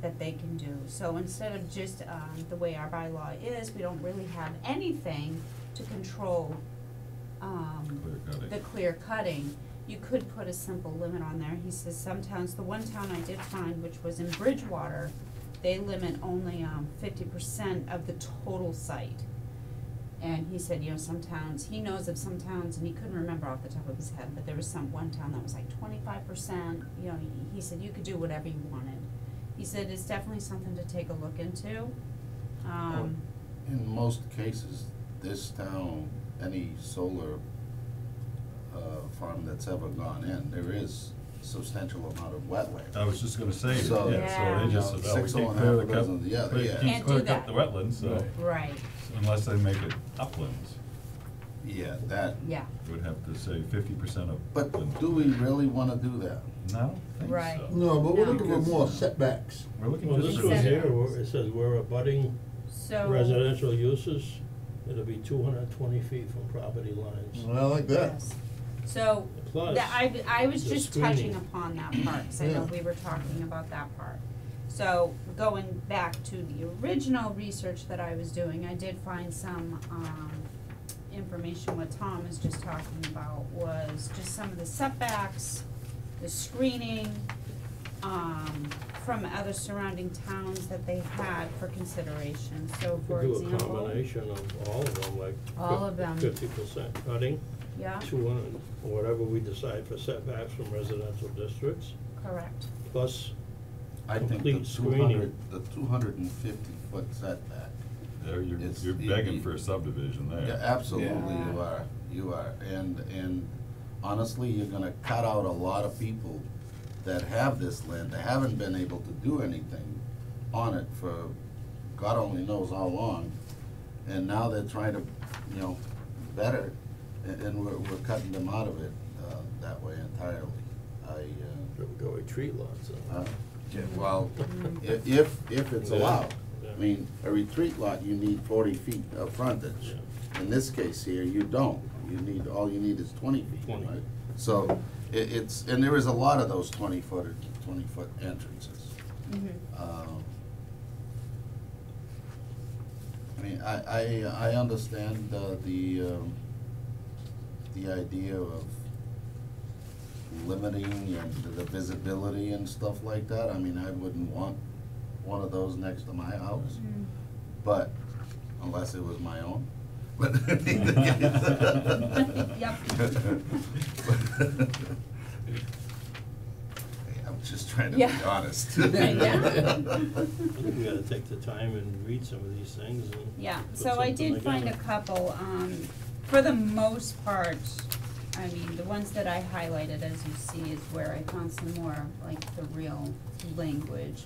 that they can do. So instead of just, um, the way our bylaw is, we don't really have anything to control, um, Clear cutting. the clear cutting. You could put a simple limit on there. He says some towns, the one town I did find, which was in Bridgewater, they limit only, um, fifty percent of the total site. And he said, you know, some towns, he knows of some towns, and he couldn't remember off the top of his head, but there was some, one town that was like twenty-five percent, you know, he, he said you could do whatever you wanted. He said it's definitely something to take a look into, um, In most cases, this town, any solar, uh, farm that's ever gone in, there is substantial amount of wetland. I was just gonna say, So- yeah, so they just Yeah. said, we Six can't and a clear the cut, dozen the other, we yeah. can't Can't do clear that. the wetlands, so, Right. right, unless they make it uplands, Yeah, that, yeah, it would have to say fifty percent of but upland. do we really wanna do that? No, I don't think so. Right. No, but we're No. looking for more setbacks. We're looking Well, just this for. one here, where it says we're abutting so. residential uses, it'll be two hundred and twenty feet from property lines. Well, I like that. Yes. So, Plus, that, I, I was the just touching screening. upon that part, cause I know Yeah. we were talking about that part. So, going back to the original research that I was doing, I did find some, um, information what Tom was just talking about was just some of the setbacks, the screening, um, from other surrounding towns that they had for consideration, so for we example. do a combination of all of them, like All of them. fifty percent cutting, Yeah, two hundred, or whatever we decide for setbacks from residential districts, correct, plus I think the Complete two screening. hundred, the two hundred and fifty foot setback. There, you're, It's- you're begging for a subdivision there. Yeah, absolutely Yeah. you are, you are, and, and honestly, you're gonna cut out a lot of people that have this land, that haven't been able to do anything on it for God only knows how long. And now they're trying to, you know, better, and, and we're, we're cutting them out of it, uh, that way entirely. I, uh, go with tree lots. uh, yeah, well, i- if, if it's allowed. Yeah. I mean, a retreat lot, you need forty feet of frontage. In this case here, you don't, you need, all you need is twenty feet, 20. right? So, it, it's, and there is a lot of those twenty foot, twenty foot entrances. Mhm. Um, I mean, I, I, I understand, uh, the, um, the idea of limiting and the visibility and stuff like that, I mean, I wouldn't want one of those next to my house, Mm. but, unless it was my own, but. Yep. Hey, I'm just trying to be Yeah. honest. Yeah. I think we gotta take the time and read some of these things and Yeah, put so I something did find a together. couple, um, for the most part, I mean, the ones that I highlighted, as you see, is where I found some more, like, the real language.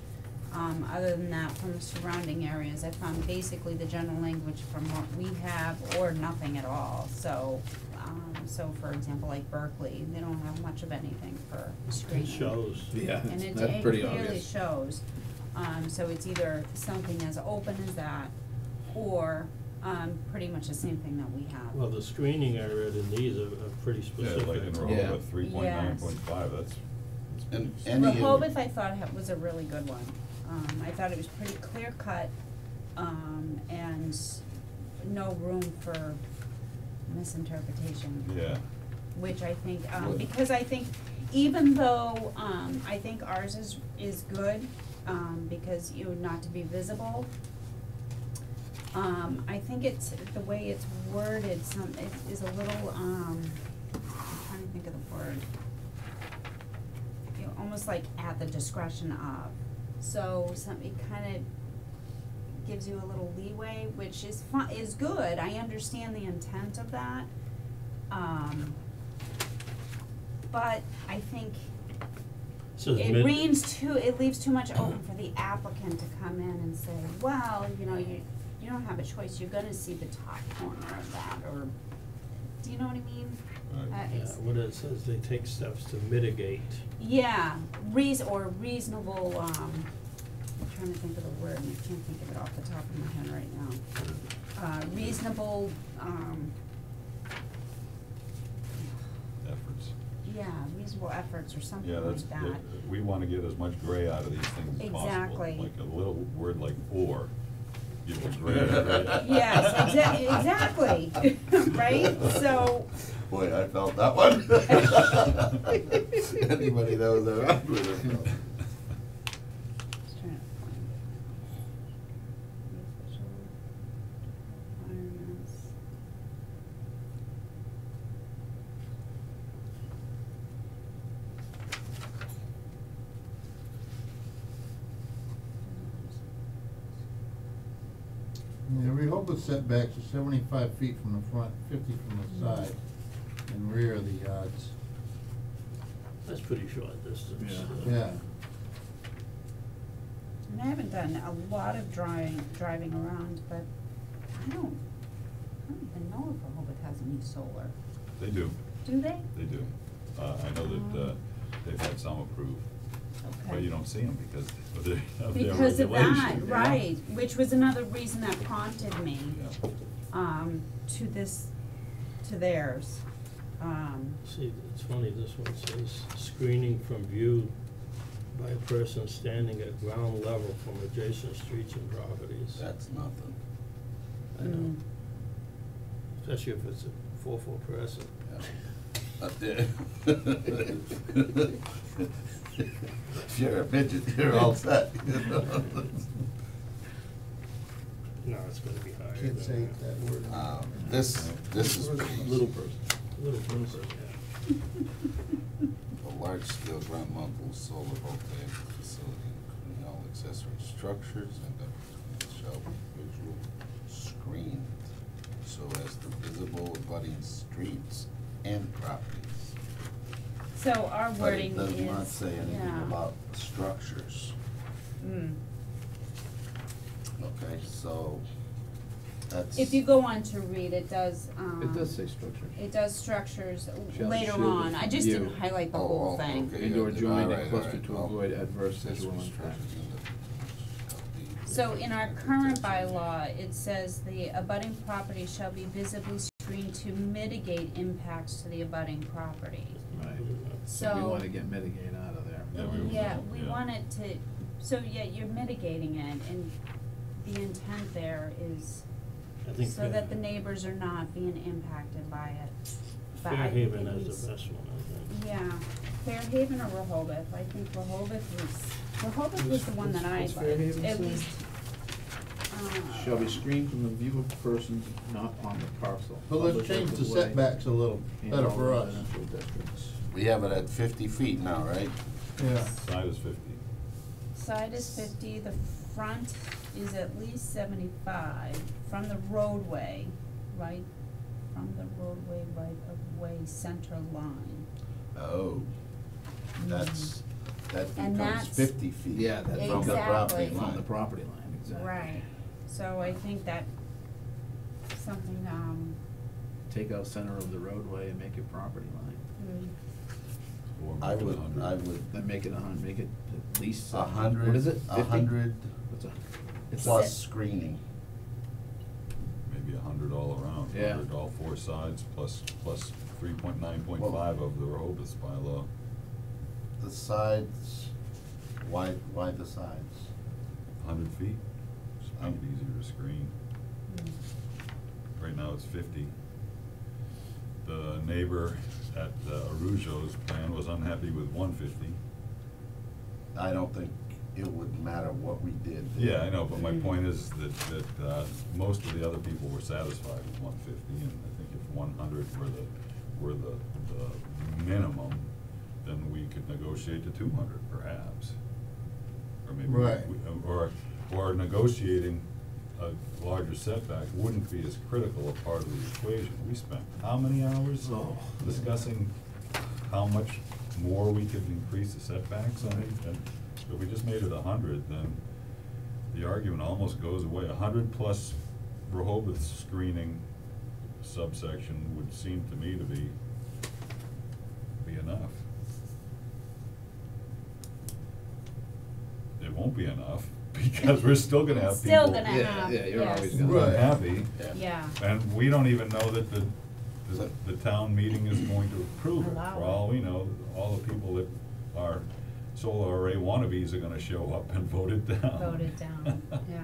Um, other than that, from the surrounding areas, I found basically the general language from what we have or nothing at all, so, um, so for example, like Berkley, they don't have much of anything for screening. It shows. Yeah, And it, that's it pretty clearly obvious. shows, um, so it's either something as open as that, or, um, pretty much the same thing that we have. Well, the screening area in these are, are pretty Yeah, specific. like in Yeah. Rehoboth, three point nine point five, that's, And any of. Rehoboth, I thought ha- was a really good one, um, I thought it was pretty clear cut, um, and no room for misinterpretation. yeah. which I think, um, because I think even though, um, I think ours is, is good, um, because you, not to be visible. Um, I think it's, the way it's worded, some, it is a little, um, I'm trying to think of the word. You know, almost like at the discretion of, so some, it kinda gives you a little leeway, which is fu- is good, I understand the intent of that. Um, but I think Says it leaves too, it leaves too much open for the applicant to come in and say, well, you know, you, you don't have a choice, you're gonna see the top corner of that, or, do you know what I mean? Right. Uh, Yeah, it's- what it says, they take steps to mitigate. Yeah, reas- or reasonable, um, I'm trying to think of the word, and I can't think of it off the top of my head right now. Uh, reasonable, um, efforts. yeah, reasonable efforts or something Yeah, like that's, that. that- we wanna get as much gray out of these things as possible. Exactly. Like a little word like or, give us gray, right? Yes, exa- exactly, right, so, Boy, I felt that one. Anybody that was around would have felt. just trying to find it. The official requirements. Yeah, Rehoboth setbacks are seventy-five feet from the front, fifty from the side and rear of the yards. That's pretty short distance. Yeah. uh, Yeah, And I haven't done a lot of driving, driving around, but I don't, I don't even know if Rehoboth has any solar. They do, Do they? they do. Uh, I know that, uh, they've had some approved, but Okay. you don't see them because of their, of their Because of that, regulation, right, which was another reason that prompted me, Yeah. um, to this, to theirs. Um, See, it's funny, this one says screening from view by a person standing at ground level from adjacent streets and properties. That's nothing. I know, mm, especially if it's a four-foot person. Yeah. Up there. If you're a midget, you're all set, you know? No, it's gonna be higher can't say that. that word. Um, This, this is pretty. Little person. Little person, yeah. A large-scale ground mountable solar voltaic facility including all accessory structures and the shall be visual screened so as to visible abutting streets and properties. so our wording is, But it does not say anything yeah. about structures, Mm. okay, so that's. If you go on to read, it does, um. It does say structure. It does structures Shall later shield on, I just view. didn't highlight the Oh, whole oh, thing. okay, Indoor yeah, joint and alright, cluster alright, to well, avoid adverse accessory visual structures impact. in the- So in our current bylaw, it says the abutting property shall be visibly screened to mitigate impacts to the abutting property. Right. So. We wanna get mitigate out of there. Yeah, we- Yeah, we yeah. want it to, so yeah, you're mitigating it and the intent there is I think so that the neighbors are not being impacted by it. But I think Fairhaven it has needs- the best one, I think. Yeah, Fairhaven or Rehoboth, I think Rehoboth was, Rehoboth was the one that I What's liked, Fairhaven at say? least. uh, Shall be screened from the view of persons not on the parcel. But let's public changed the right-of-way, setbacks a little and better all for us. residential districts. We have it at fifty feet now, right? Yeah. Side is fifty. Side is fifty, the front is at least seventy-five from the roadway, right? From the roadway right of way center line. Oh, that's, that And becomes that's- fifty feet Yeah, that's from the property Exactly. From the line. property line, exactly. Right, so I think that something, um, Take out center of the roadway and make it property line. mm, I would, I would, Then make it a hun, make it at least. a hundred, What is it? a 50? hundred What's a? It's a- plus screening. Maybe a hundred all around, Yeah. hundred all four sides, plus, plus three point nine point five of the Rehoboth bylaw. The sides, why, why the sides? Hundred feet, just make it Um, easier to screen. Right now it's fifty. The neighbor at uh, Arujo's plan was unhappy with one fifty. I don't think it wouldn't matter what we did. Yeah, I know, but my point is that, that, uh, most of the other people were satisfied with one fifty, and I think if one hundred were the, were the, the minimum, then we could negotiate to two hundred perhaps. Or maybe, we- Right. we- or, or negotiating a larger setback wouldn't be as critical a part of the equation. We spent how many hours Oh. discussing how much more we could increase the setbacks on it? And if we just made it a hundred, then the argument almost goes away. A hundred plus Rehoboth screening subsection would seem to me to be, be enough. It won't be enough, because we're still gonna have people. Still gonna Yeah, have, yeah, you're always yes, gonna- Right. Unhappy, yeah, and we don't even know that the, the, the town meeting is going to approve it. Allow For it. all we know, all the people that are solar array wannabes are gonna show up and vote it down. vote it down, yeah.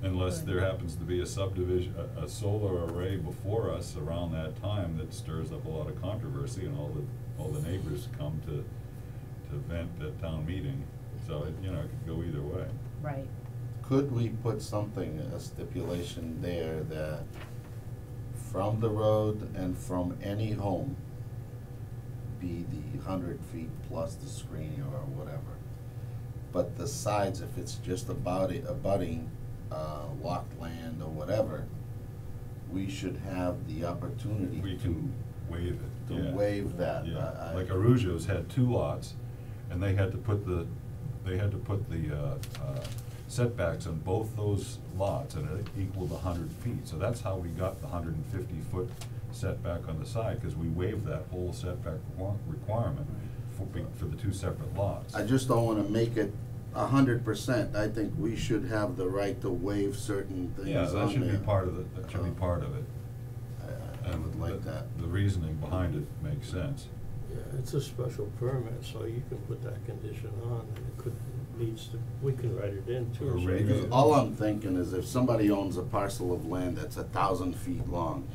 Unless there happens to be a subdivision, a, a solar array before us around that time that stirs up a lot of controversy and all the, all the neighbors come to, to vent at town meeting. So it, you know, it could go either way. Right, Could we put something, a stipulation there that from the road and from any home be the hundred feet plus the screening or whatever? But the sides, if it's just about it, abutting, uh, locked land or whatever, we should have the opportunity We to, can waive it, to yeah. waive that. Yeah, I- I- like Arujo's had two lots, and they had to put the, they had to put the, uh, uh, setbacks on both those lots, and it equaled a hundred feet, so that's how we got the hundred and fifty foot setback on the side, cause we waived that whole setback requir- requirement for, be- for the two separate lots. I just don't wanna make it a hundred percent, I think we should have the right to waive certain things Yeah, on that should be there. part of it, that should be Uh, part of it. I, I- I And would like the- that. The reasoning behind it makes sense. Yeah, it's a special permit, so you can put that condition on, and it could, needs to, we can write it in too. Or so rate. All I'm thinking is if somebody owns a parcel of land that's a thousand feet long,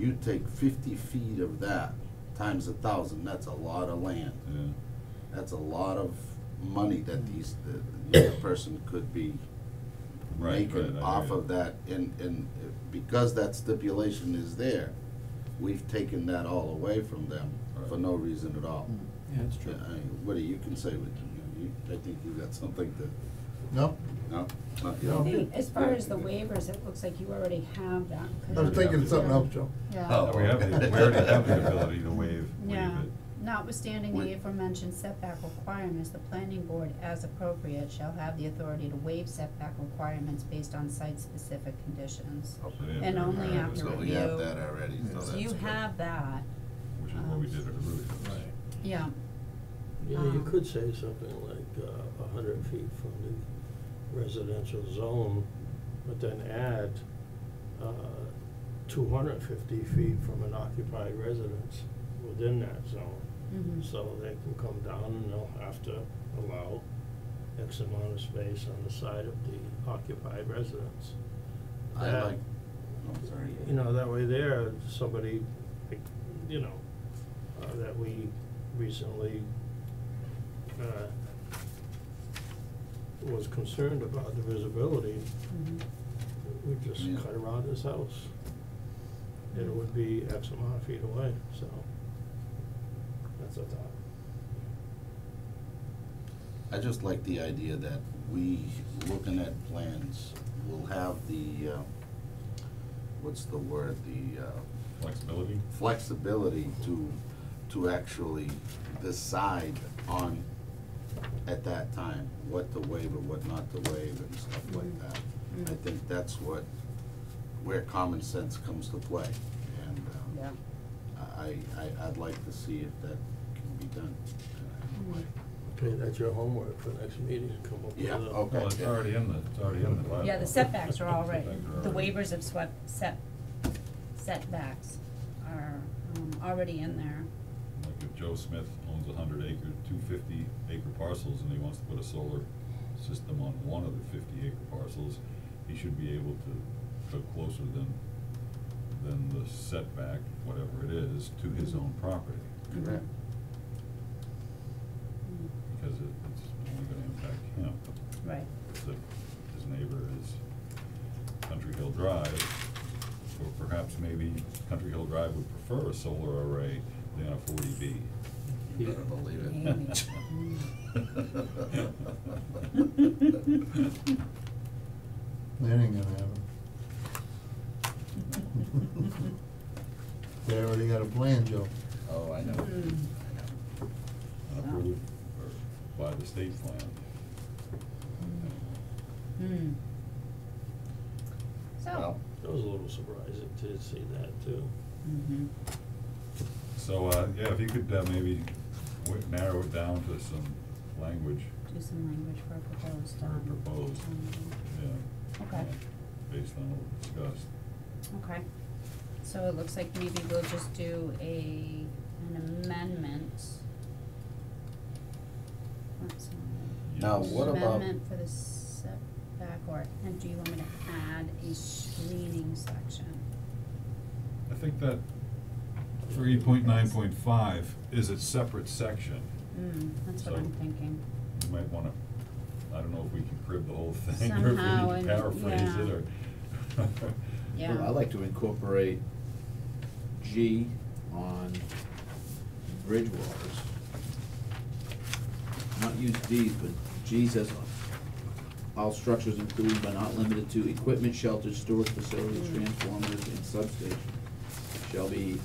you take fifty feet of that times a thousand, that's a lot of land. Yeah. That's a lot of money that mm. these, the, the person could be Right, right, making I off of that, and, and because that stipulation is there, we've taken that all away from them for no reason at all. Mm. Yeah, it's true. Yeah, I mean, Woody, you can say what you, you, I think you got something to, No, no, not No. yet. I think as far as the waivers, it looks like you already have that. 'cause I was you- thinking of something else, Joe. Yeah. Oh. We have, the- we already have the ability to waive, waive Yeah, it. notwithstanding Would- the aforementioned setback requirements, the planning board, as appropriate, shall have the authority to waive setback requirements based on site-specific conditions. So, yeah, And very only good. after So we review. have that already, so Yeah. that's So you good. have that, Which is what we did at Arujo's. Right. yeah, Yeah, you Um, could say something like, uh, a hundred feet from the residential zone, but then add, uh, two hundred and fifty feet from an occupied residence within that zone. Mhm. So they can come down and they'll have to allow X amount of space on the side of the occupied residence. I That- like, oh, sorry. You know, that way there, somebody, like, you know, uh, that we recently, uh, was concerned about the visibility, Mhm. we just Yeah. cut around his house. And it would be X amount of feet away, so, that's a thought. I just like the idea that we, looking at plans, will have the, uh, what's the word, the, uh, Flexibility? flexibility to, to actually decide on, at that time, what to waive or what not to waive and stuff like that. I Mhm. think that's what, where common sense comes to play, and, um, Yeah. I, I, I'd like to see if that can be done. Mhm. Okay, that's your homework for next meeting, come up with a. Yeah, okay. Well, it's already in the, it's already in the bylaw. Yeah, the setbacks are already, Setbacks are the already- waivers of swept, set, setbacks are, um, already in there. Joe Smith owns a hundred acre, two fifty acre parcels and he wants to put a solar system on one of the fifty acre parcels, he should be able to go closer than, than the setback, whatever it is, to his own property. Correct. Because it, it's only gonna impact him. Right, So his neighbor is Country Hill Drive, or perhaps maybe Country Hill Drive would prefer a solar array than a forty B. You better believe it. That ain't gonna happen. They already got a plan, Joe. Oh, I know. Mm. Approved or by the state plan. Hmm. So, Well, I was a little surprising to see that too. mhm, So, uh, yeah, if you could, uh, maybe wi- narrow it down to some language, do some language for a proposed, For um. proposed. yeah. Okay. Based on what we discussed. Okay, so it looks like maybe we'll just do a, an amendment. What's on it? Now, Yes. what about- Amendment for the setback, or, and do you want me to add a screening section? I think that three point nine point five is a separate section. Hmm, that's what So- I'm thinking. You might wanna, I don't know if we can crib the whole thing, or if Somehow, we and- can paraphrase it, yeah. or. Yeah. Well, I like to incorporate G on Bridgewater's. Not use Ds, but G says all structures including but not limited to equipment, shelters, storage facilities, Mm. transformers, and substations shall be,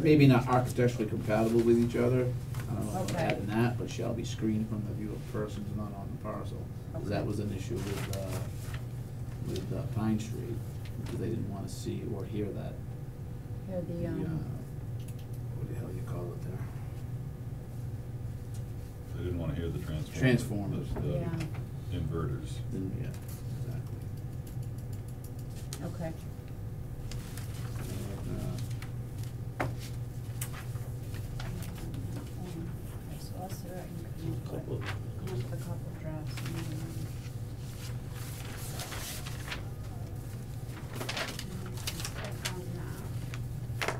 maybe not architecturally compatible with each other, I don't know about Okay. adding that, but shall be screened from the view of persons not on the parcel, parcel. 'Cause that Okay. was an issue with, uh, with uh, Pine Street, because they didn't wanna see or hear that. Here, the, the, uh, um, What the hell you call it there? They didn't wanna hear the transformers. Transformers. the- the Yeah. Inverters. Then, yeah, exactly. okay, Uh, okay, so I'll see what I can come up Couple with, of- come up with a couple drafts and then, um, start on that.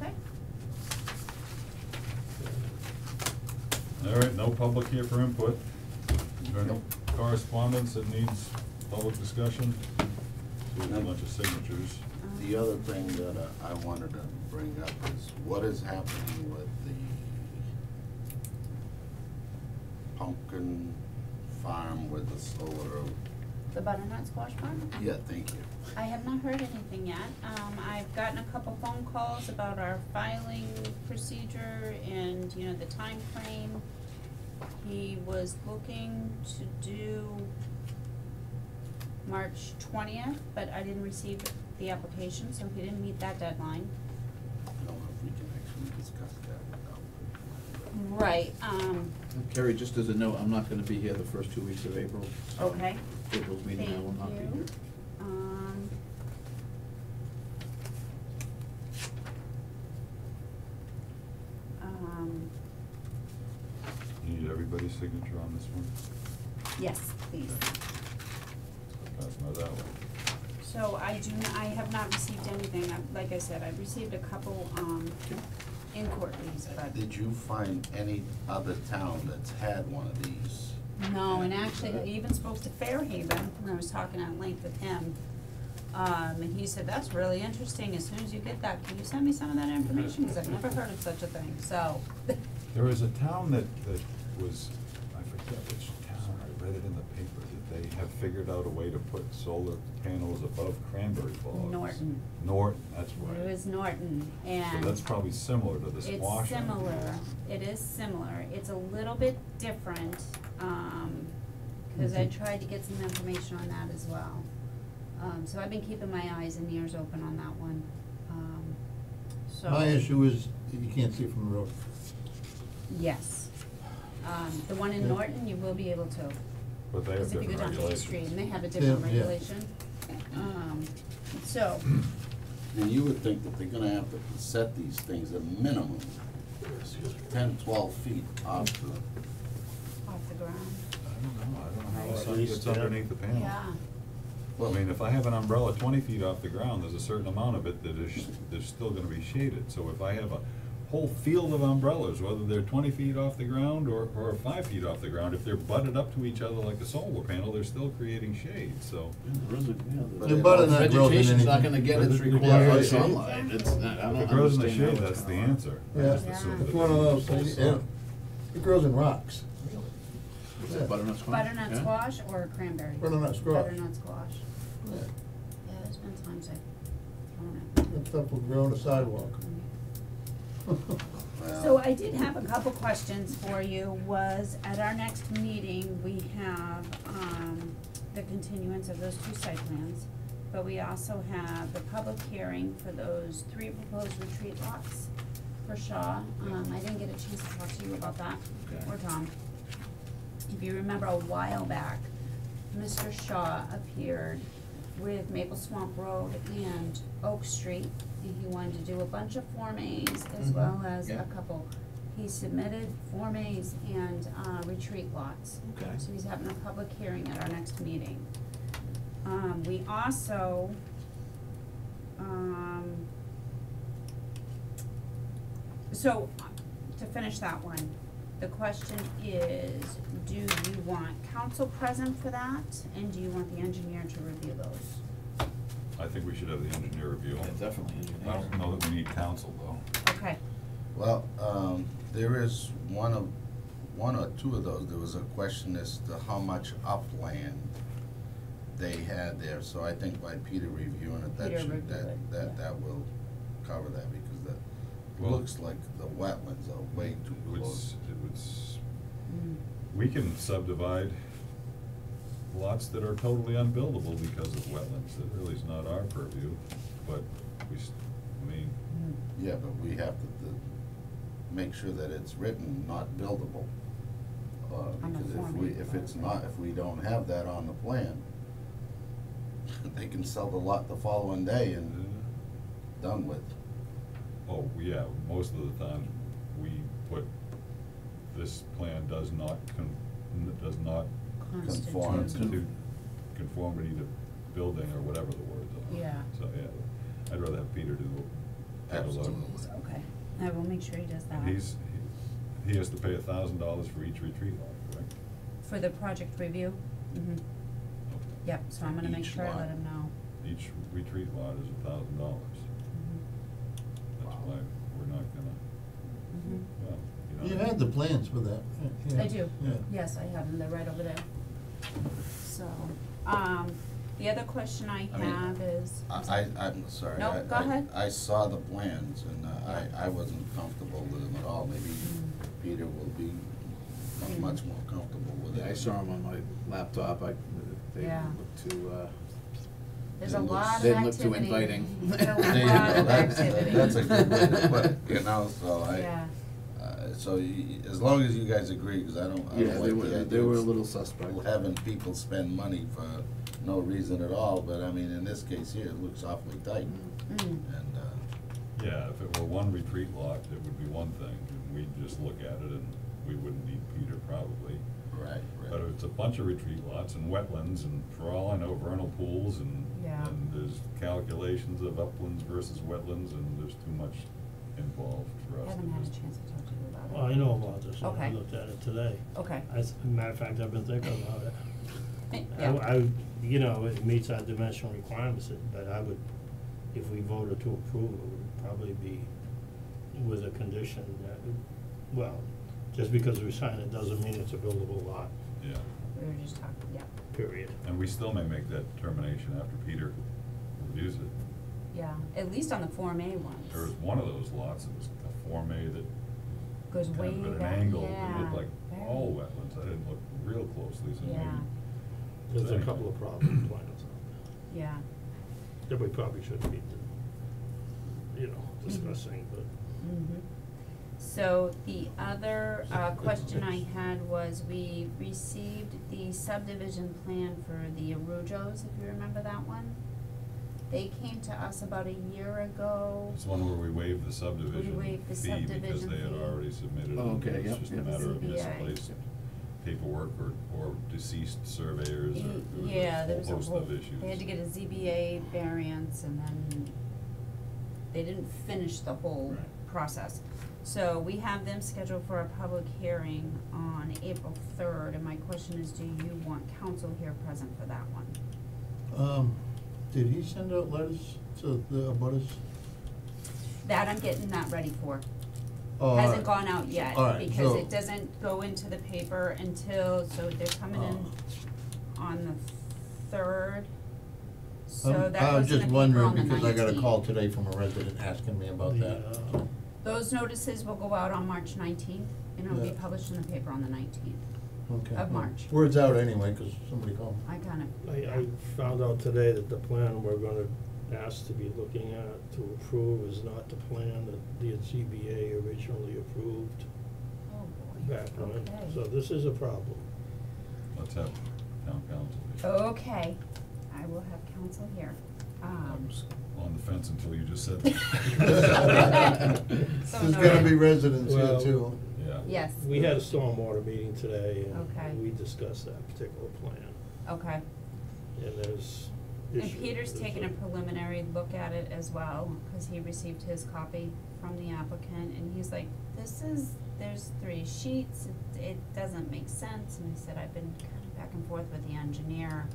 Okay, All right, no public here for input. There are no correspondence that needs public discussion. So we have a bunch of signatures. The other thing that uh, I wanted to bring up is what is happening with the pumpkin farm with the solar, the butternut squash farm? yeah, thank you. I have not heard anything yet. Um, I've gotten a couple phone calls about our filing procedure and, you know, the time frame. He was looking to do March twentieth, but I didn't receive the application, so he didn't meet that deadline. I don't know if we can actually discuss that without. Right, um, Carrie, just as a note, I'm not gonna be here the first two weeks of April. so Okay. April's meeting, I will not be you. here. um. Um, You need everybody's signature on this one? yes, please. Pass my that one. So I do, n- I have not received anything, I- like I said, I've received a couple, um, inquiries, but Did you find any other town that's had one of these? no, and actually, I even spoke to Fairhaven, and I was talking at length with him. Um, and he said, that's really interesting, as soon as you get that, can you send me some of that information, cause I've never heard of such a thing, so. There was a town that, that was, I forget which town, I read it in the paper, that they have figured out a way to put solar panels above cranberry bogs. Norton. Norton, that's right. It was Norton, and. So and. that's probably similar to the It's squash. idea. similar, it is similar, it's a little bit different, um, cause I tried to get some information on that as well. Um, so I've been keeping my eyes and ears open on that one, um, so. My issue is you can't see from the road. Yes, um, the one in Yeah. Norton, you will be able to, But they have cause if you go different down to the regulations. street, and they have a different Yeah, yeah. regulation, um, so, And you would think that they're gonna have to set these things a minimum ten, twelve feet off the, off the ground, I don't know, I don't know how the At sun least, gets yeah. underneath the panel. yeah, Well, I mean, if I have an umbrella twenty feet off the ground, there's a certain amount of it that is, there's still gonna be shaded. So if I have a whole field of umbrellas, whether they're twenty feet off the ground or, or five feet off the ground, if they're butted up to each other like a solar panel, they're still creating shade, so. Yeah, there is a, yeah, But the it- But not grows in vegetation's not gonna get its required yeah, sunlight, it's, not- I don't If it grows in the understand how shade, it's that's the gonna work. answer. I Yeah. just assume Yeah. that It's one of those full things, sun. yeah. It grows in rocks. What's that, butternut squash? butternut Yeah? squash or cranberry? Butternut squash. Butternut squash, Yeah, yeah, there's been times I've thrown it. That stuff will grow on the sidewalk. So I did have a couple questions for you, was at our next meeting, we have, um, the continuance of those two site plans. But we also have the public hearing for those three proposed retreat lots for Shaw. Um, I didn't get a chance to talk to you about that, Okay. or Tom. If you remember a while back, Mr. Shaw appeared with Maple Swamp Road and Oak Street. He wanted to do a bunch of Form As as Mhm. well as Yeah. a couple. He submitted Form As and, uh, retreat lots. Okay. So he's having a public hearing at our next meeting. Um, we also, um, so, to finish that one, the question is, do you want counsel present for that? And do you want the engineer to review those? I think we should have the engineer review Yeah, them. definitely I engineers. don't know that we need counsel though. Okay, Well, um, there is one of, one or two of those, there was a question as to how much upland they had there, so I think by Peter reviewing it, that Peter should, review that, it, that, yeah. that will cover that, because that, Well- looks like the wetlands are way too It would, close. it would, s- mm, we can subdivide lots that are totally unbuildable because of wetlands. That really is not our purview, but we, s- I mean. Yeah, but we have to, to make sure that it's written not buildable. Uh, On the because if Form we, A if it's right. not, if we don't have that on the plan, they can sell the lot the following day and done with. oh, yeah, most of the time, we put, this plan does not con, does not Conform. constitute conformity to building or whatever the words are. Yeah. So, yeah, I'd rather have Peter do, take a look. Okay, I will make sure he does that. He's, he, he has to pay a thousand dollars for each retreat lot, correct? For the project review? Mm-hmm, yep, so I'm gonna make Each sure I lot. let him know. Each retreat lot is a thousand dollars. Mhm, That's why we're not gonna, mhm. well, you know. You had the plans for that. yeah, I do, Yeah. yes, I have them, they're right over there. So, um, the other question I I mean, have is. I, I, I'm sorry. No, I- go I- ahead. I saw the plans and uh, I, I wasn't comfortable with them at all. Maybe Mm. Peter will be mu- Mm. much more comfortable with it. Yeah, I saw them on my laptop, I, they Yeah. look too, uh, There's a Didn't look- lot of Didn't activity. look too inviting. There's a There you lot go, of that's, activity. that's a good way to put it, you know, so I, Yeah, so y- as long as you guys agree, cause I don't, I Yeah, don't they like were, the they were a of little suspect. having people spend money for no reason at all, but I mean, in this case here, it looks awfully tight, mm, and, uh, Yeah, if it were one retreat lot, it would be one thing, and we'd just look at it and we wouldn't need Peter probably. right, But right. if it's a bunch of retreat lots and wetlands, and for all I know, vernal pools, and, Yeah. and there's calculations of uplands versus wetlands, and there's too much involved for us to haven't had a just- chance to talk Well, I know about this, I Okay. looked at it today. Okay, As a matter of fact, I've been thinking about it. I, yeah, I, you know, it meets our dimensional requirements, it- but I would, if we voted to approve, it would probably be with a condition that, well, just because we sign it doesn't mean it's a buildable lot, Yeah, we were just talking, yeah, period. and we still may make that determination after Peter reviews it. yeah, at least on the Form A ones. There was one of those lots, it was a Form A that Goes way kind of at back, an angle, yeah, it looked like very- all wetlands, I didn't look real closely, so maybe. Yeah. There's a couple of problem plans out Yeah, that we probably shouldn't be, you know, discussing, but mhm. So the other, uh, question I had was, we received the subdivision plan for the Arujos, if you remember that one? They came to us about a year ago. It's one where we waived the subdivision waived the fee because subdivision they had fee. already submitted it. Oh, okay, It was yep, just a yep. matter of CBI. misplaced paperwork or, or deceased surveyors or Y- there was Yeah, there was a host whole, of issues. they had to get a ZBA variance and then they didn't finish the whole Right. process. So we have them scheduled for a public hearing on April third, and my question is, do you want counsel here present for that one? Um, did he send out letters to the abutters? That I'm getting that ready for. Oh, Hasn't gone out yet, because so- it doesn't go into the paper until, so they're coming in Oh. on the third. So that I was goes in just the paper wondering on the because I got a 19th. call today from a resident asking me about that. Those notices will go out on March nineteenth, and it'll be Yeah. published in the paper on the nineteenth. Okay. of March. Word's out anyway, cause somebody called. I kind of, I, I found out today that the plan we're gonna ask to be looking at to approve is not the plan that the ZBA originally approved oh boy, back when. okay. So this is a problem. Let's have town counsel. Okay, I will have counsel here. I Um, was on the fence until you just said that. So There's gonna be residents here Well- too. Yeah. Yes, We had a stormwater meeting today Okay. and we discussed that particular plan. okay. And there's And. Peter's There's taken a preliminary look at it as well, cause he received his copy from the applicant, and he's like, this is, there's three sheets, it, it doesn't make sense, and I said, I've been kind of back and forth with the engineer.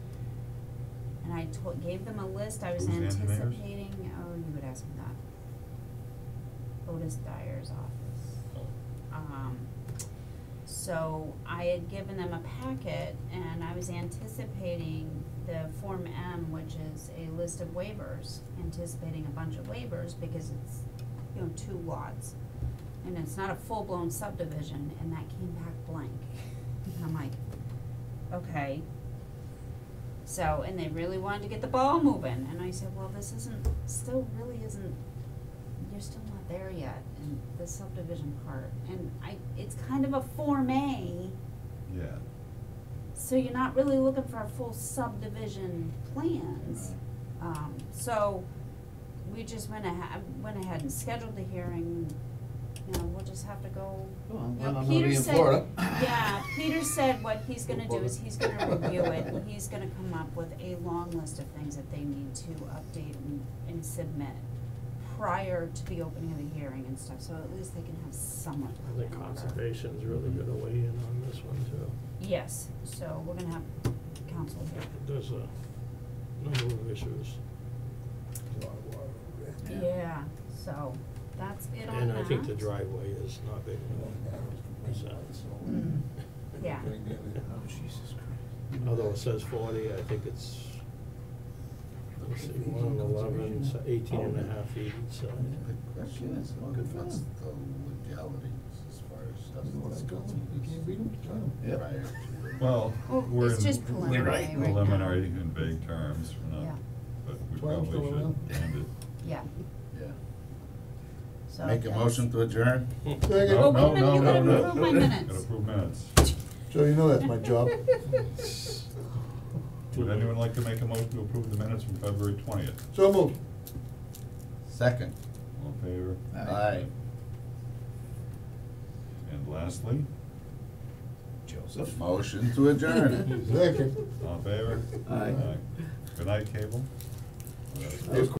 And I told, gave them a list, I was Who's the engineers? anticipating, oh, you would ask me that. Otis Dyer's office. Um, so I had given them a packet and I was anticipating the Form M, which is a list of waivers, anticipating a bunch of waivers because it's, you know, two lots. And it's not a full-blown subdivision and that came back blank. And I'm like, okay. So, and they really wanted to get the ball moving and I said, well, this isn't, still really isn't you're still there yet in the subdivision part, and I, it's kind of a Form A, Yeah. so you're not really looking for a full subdivision plans. Um, so, we just went ahead, went ahead and scheduled the hearing, you know, we'll just have to go. Well, you know, I'm gonna Peter be in said- Florida. Yeah, Peter said what he's gonna do is he's gonna review it, and he's gonna come up with a long list of things that they need to update and, and submit prior to the opening of the hearing and stuff, so at least they can have somewhat I of think an order. conservation's really gonna weigh in on this one too. Yes, so we're gonna have counsel here. There's a number of issues. Yeah, so that's it on And that. I think the driveway is not big enough, percent. Mm, yeah, Oh, Jesus Christ. Although it says forty, I think it's, let's see, one eleven, so eighteen and a half feet each side. The question is, what's the legality as far as stuff that's going Yep. prior to? Well, Well, we're it's in just preliminary right now. preliminary in vague terms, we're Yeah. not, but Tom's probably still around? should end it. Yeah, Yeah. so Make a that's- motion to adjourn? Second. Oh, wait a No, minute, no, you gotta no, no. approve my Gotta minutes. approve minutes. So you know that's my job. Would anyone like to make a motion to approve the minutes from February twentieth? So moved. Second. All in favor? Aye. And lastly, Joseph. Motion to adjourn. Second. all in favor? Aye. Good night, Cable. Yes.